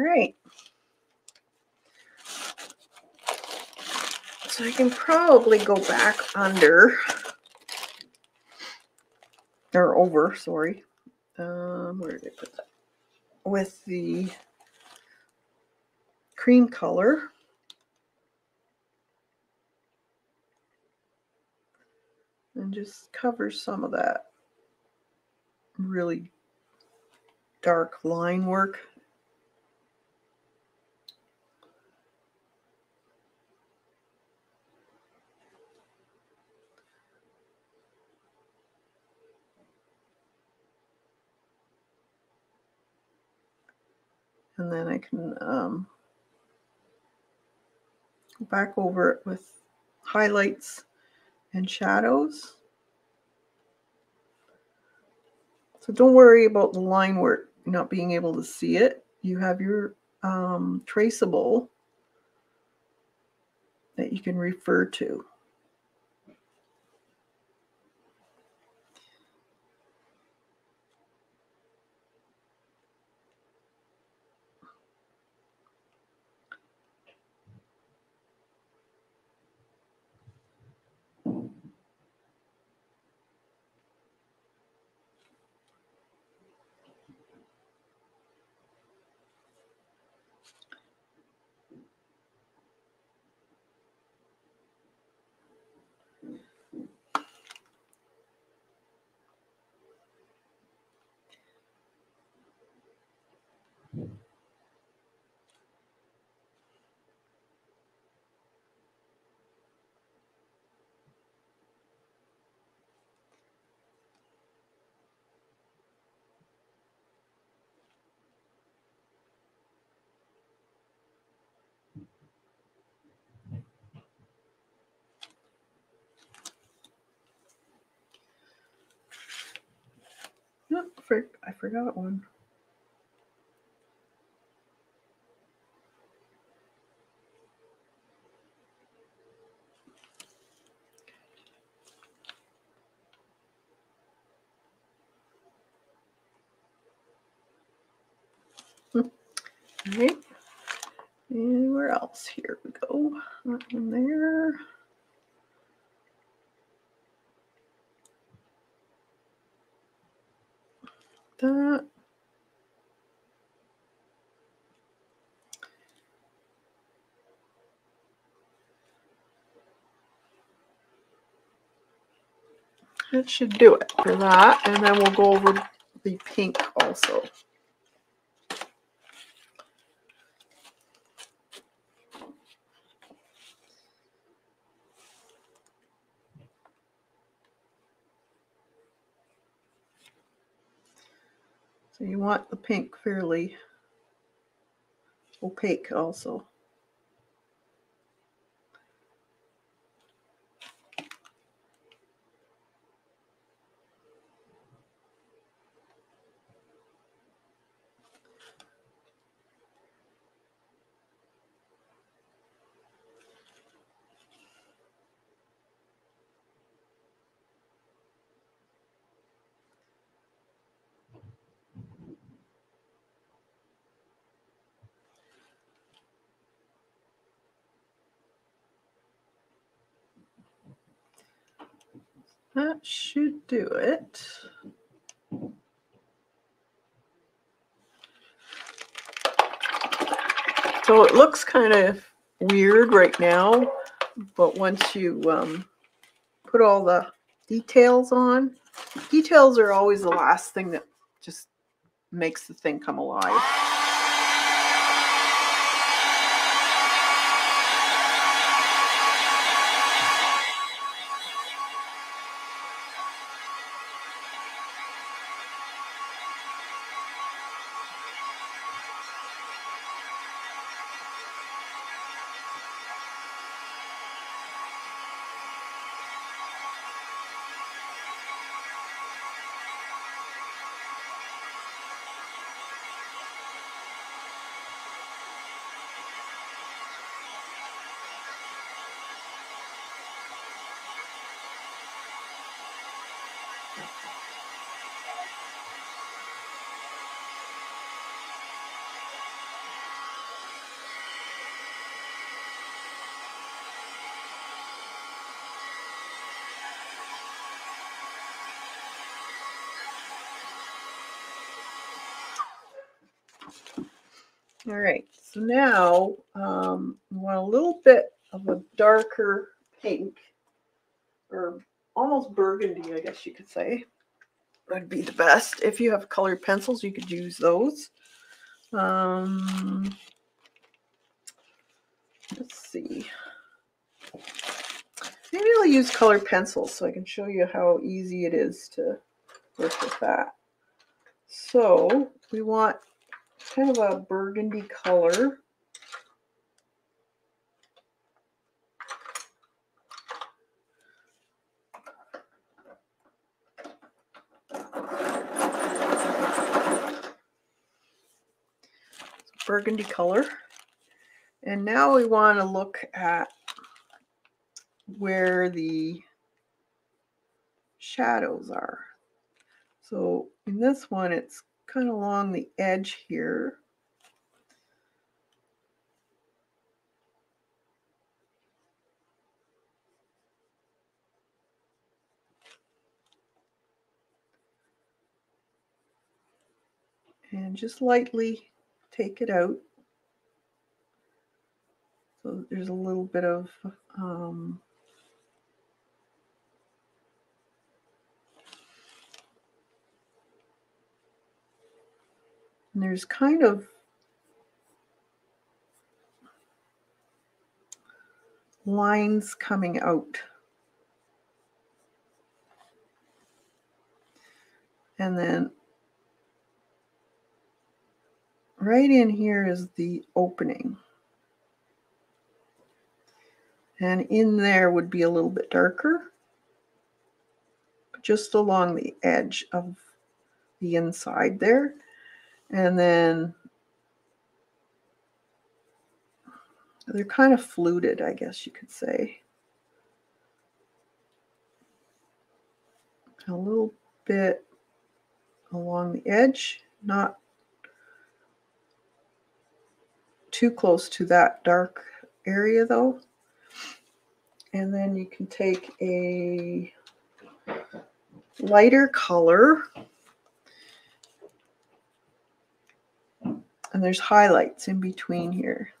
Right. So I can probably go back under or over, sorry. Um, where did I put that? With the cream color. And just cover some of that really dark line work. And then I can um, go back over it with highlights and shadows. So don't worry about the line work not being able to see it. You have your um, traceable that you can refer to. Oh, for, I forgot one. Hmm. All right. And where else? Here we go. That one there. That. That should do it for that. And then we'll go over the pink also. So you want the pink fairly opaque also. That should do it. So it looks kind of weird right now, but once you um, put all the details on, details are always the last thing that just makes the thing come alive. All right, so now um, we want a little bit of a darker pink or almost burgundy, I guess you could say. Would be the best. If you have colored pencils, you could use those. Um, let's see. Maybe I'll use colored pencils so I can show you how easy it is to work with that. So we want kind of a burgundy color. Burgundy color. And now we want to look at where the shadows are. So in this one, it's kind of along the edge here. And just lightly take it out. So there's a little bit of um, And there's kind of lines coming out. And then right in here is the opening. And in there would be a little bit darker, just along the edge of the inside there. And then they're kind of fluted, I guess you could say. A little bit along the edge, not too close to that dark area though. And then you can take a lighter color And there's highlights in between here.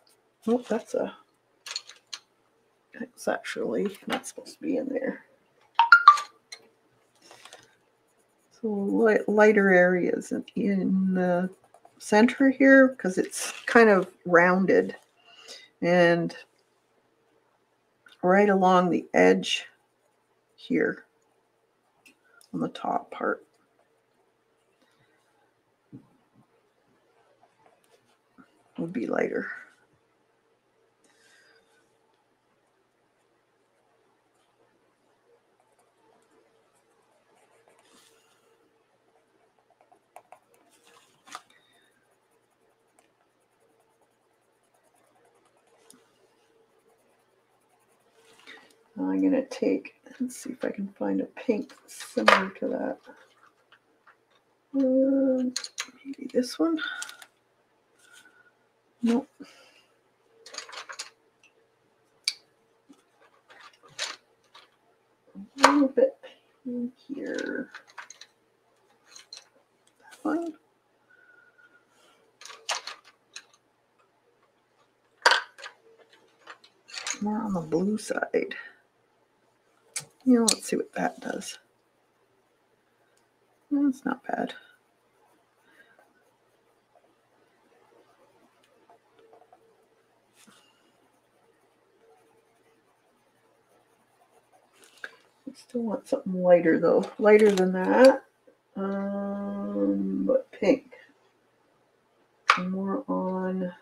Oh, that's a, it's actually not supposed to be in there. So light, lighter areas in, in the center here because it's kind of rounded and right along the edge here on the top part. Would be lighter. I'm going to take, let's see if I can find a pink similar to that. Uh, maybe this one. Nope. A little bit here. That one. More on the blue side. You know, let's see what that does. That's not bad. Still want something lighter though. Lighter than that. Um, but pink. More on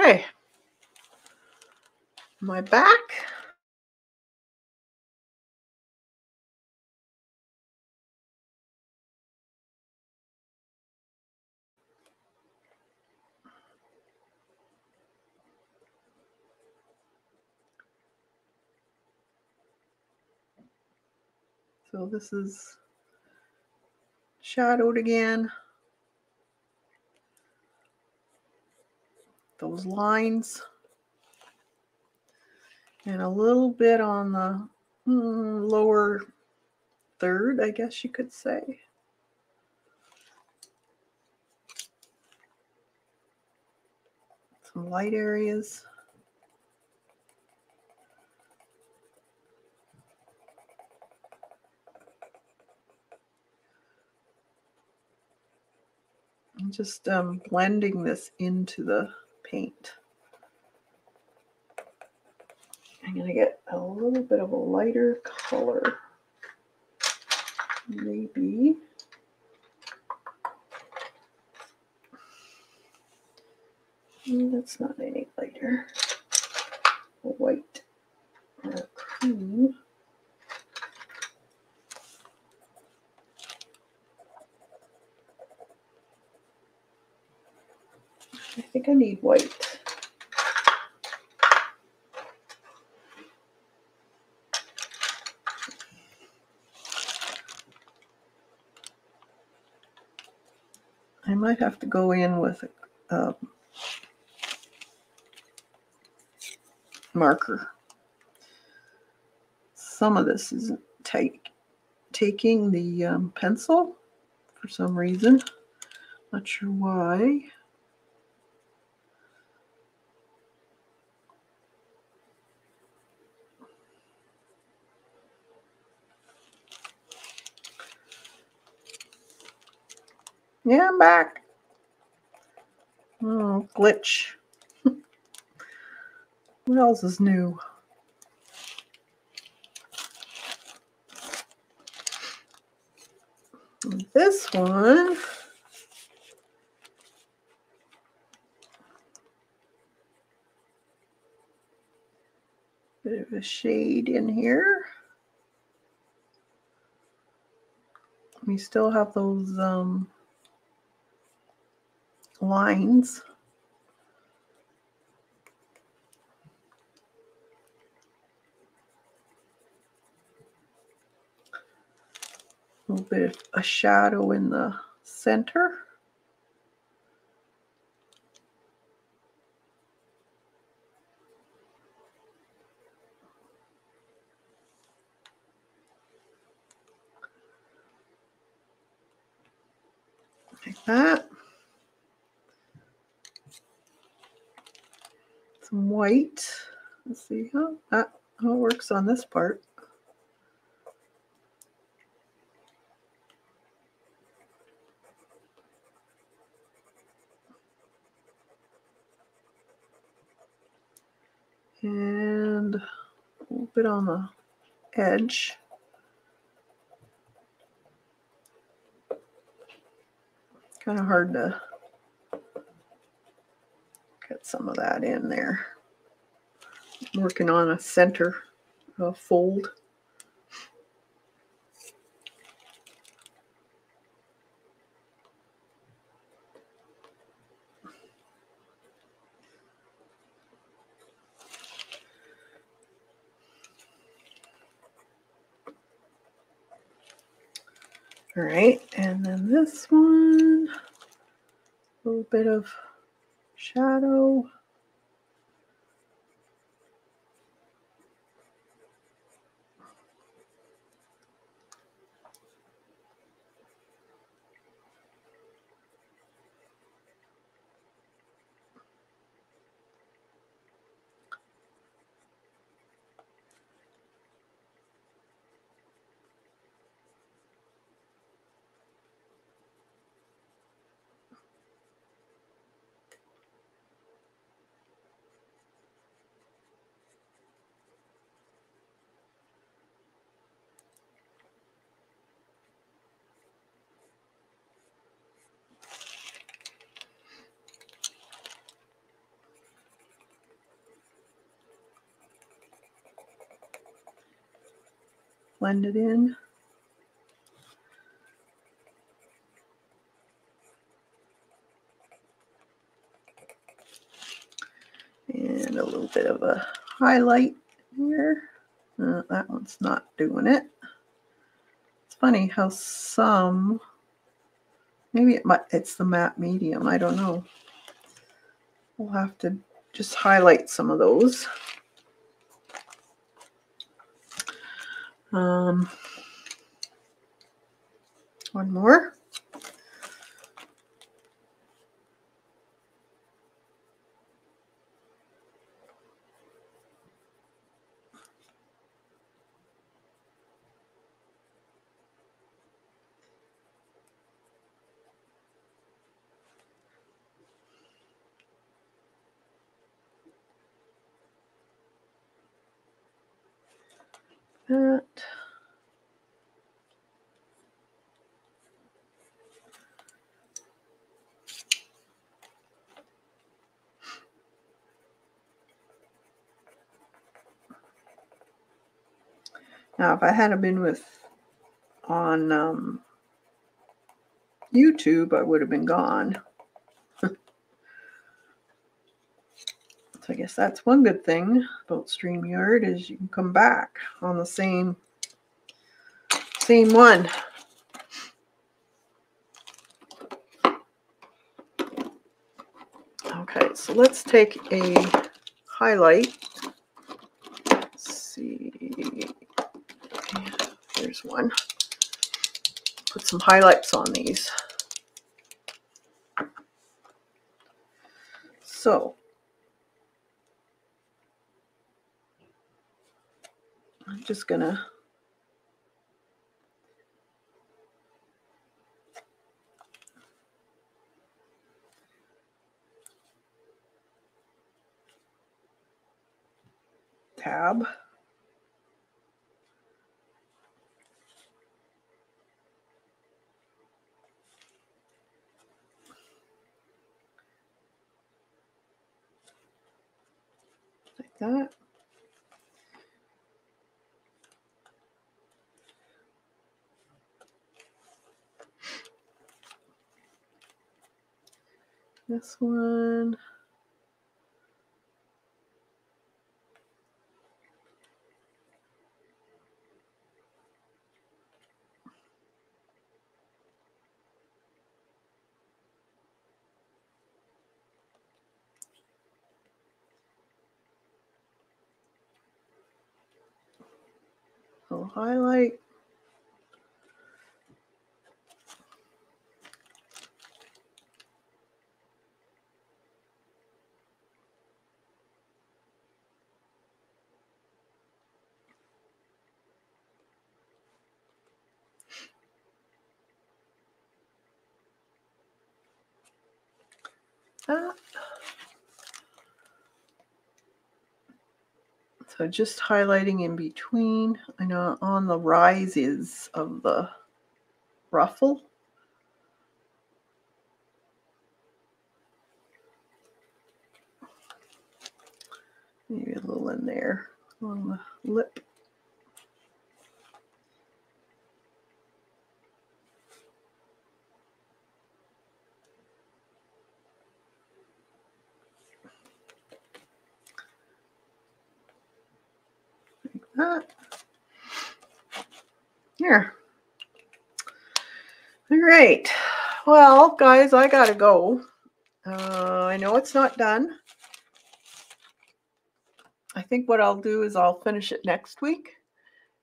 Okay. my back. So this is shadowed again. Those lines. And a little bit on the mm, lower third, I guess you could say. Some light areas. I'm just um, blending this into the paint. I'm going to get a little bit of a lighter color. Maybe. Mm, That's not any lighter. White or cream. I think I need white. I might have to go in with a um, marker. Some of this isn't take, taking the um, pencil for some reason. Not sure why. Yeah, I'm back. Oh, glitch. what else is new? This one. Bit of a shade in here. We still have those um, lines. A little bit of a shadow in the center. Like that. Some white. Let's see how that how it works on this part. And a little bit on the edge. Kind of hard to get some of that in there. Working on a center fold. All right, and then this one, a little bit of shadow. Blend it in. And a little bit of a highlight here. Uh, that one's not doing it. It's funny how some, maybe it might, it's the matte medium. I don't know. We'll have to just highlight some of those. Um, one more. that. Now, if I hadn't been with on um, YouTube, I would have been gone. so I guess that's one good thing about StreamYard is you can come back on the same same one. Okay, so let's take a highlight. Let's see. There's one. Put some highlights on these. So I'm just gonna tab. Like that. This one. I'll highlight. That. So just highlighting in between, I know on the rises of the ruffle. Maybe a little in there on the lip. Here. All right. Well, guys, I got to go. Uh, I know it's not done. I think what I'll do is I'll finish it next week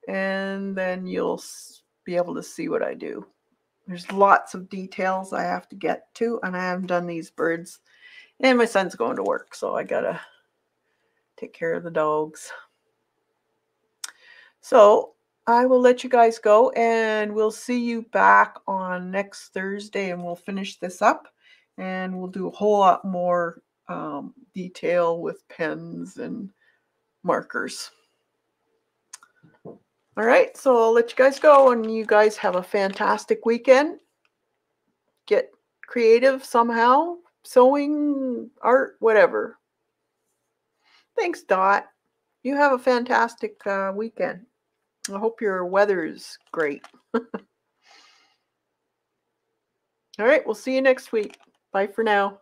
and then you'll be able to see what I do. There's lots of details I have to get to, and I haven't done these birds. And my son's going to work, so I got to take care of the dogs. So I will let you guys go and we'll see you back on next Thursday and we'll finish this up and we'll do a whole lot more um, detail with pens and markers. All right, so I'll let you guys go and you guys have a fantastic weekend. Get creative somehow, sewing, art, whatever. Thanks, Dot. You have a fantastic uh, weekend. I hope your weather's great. All right, we'll see you next week. Bye for now.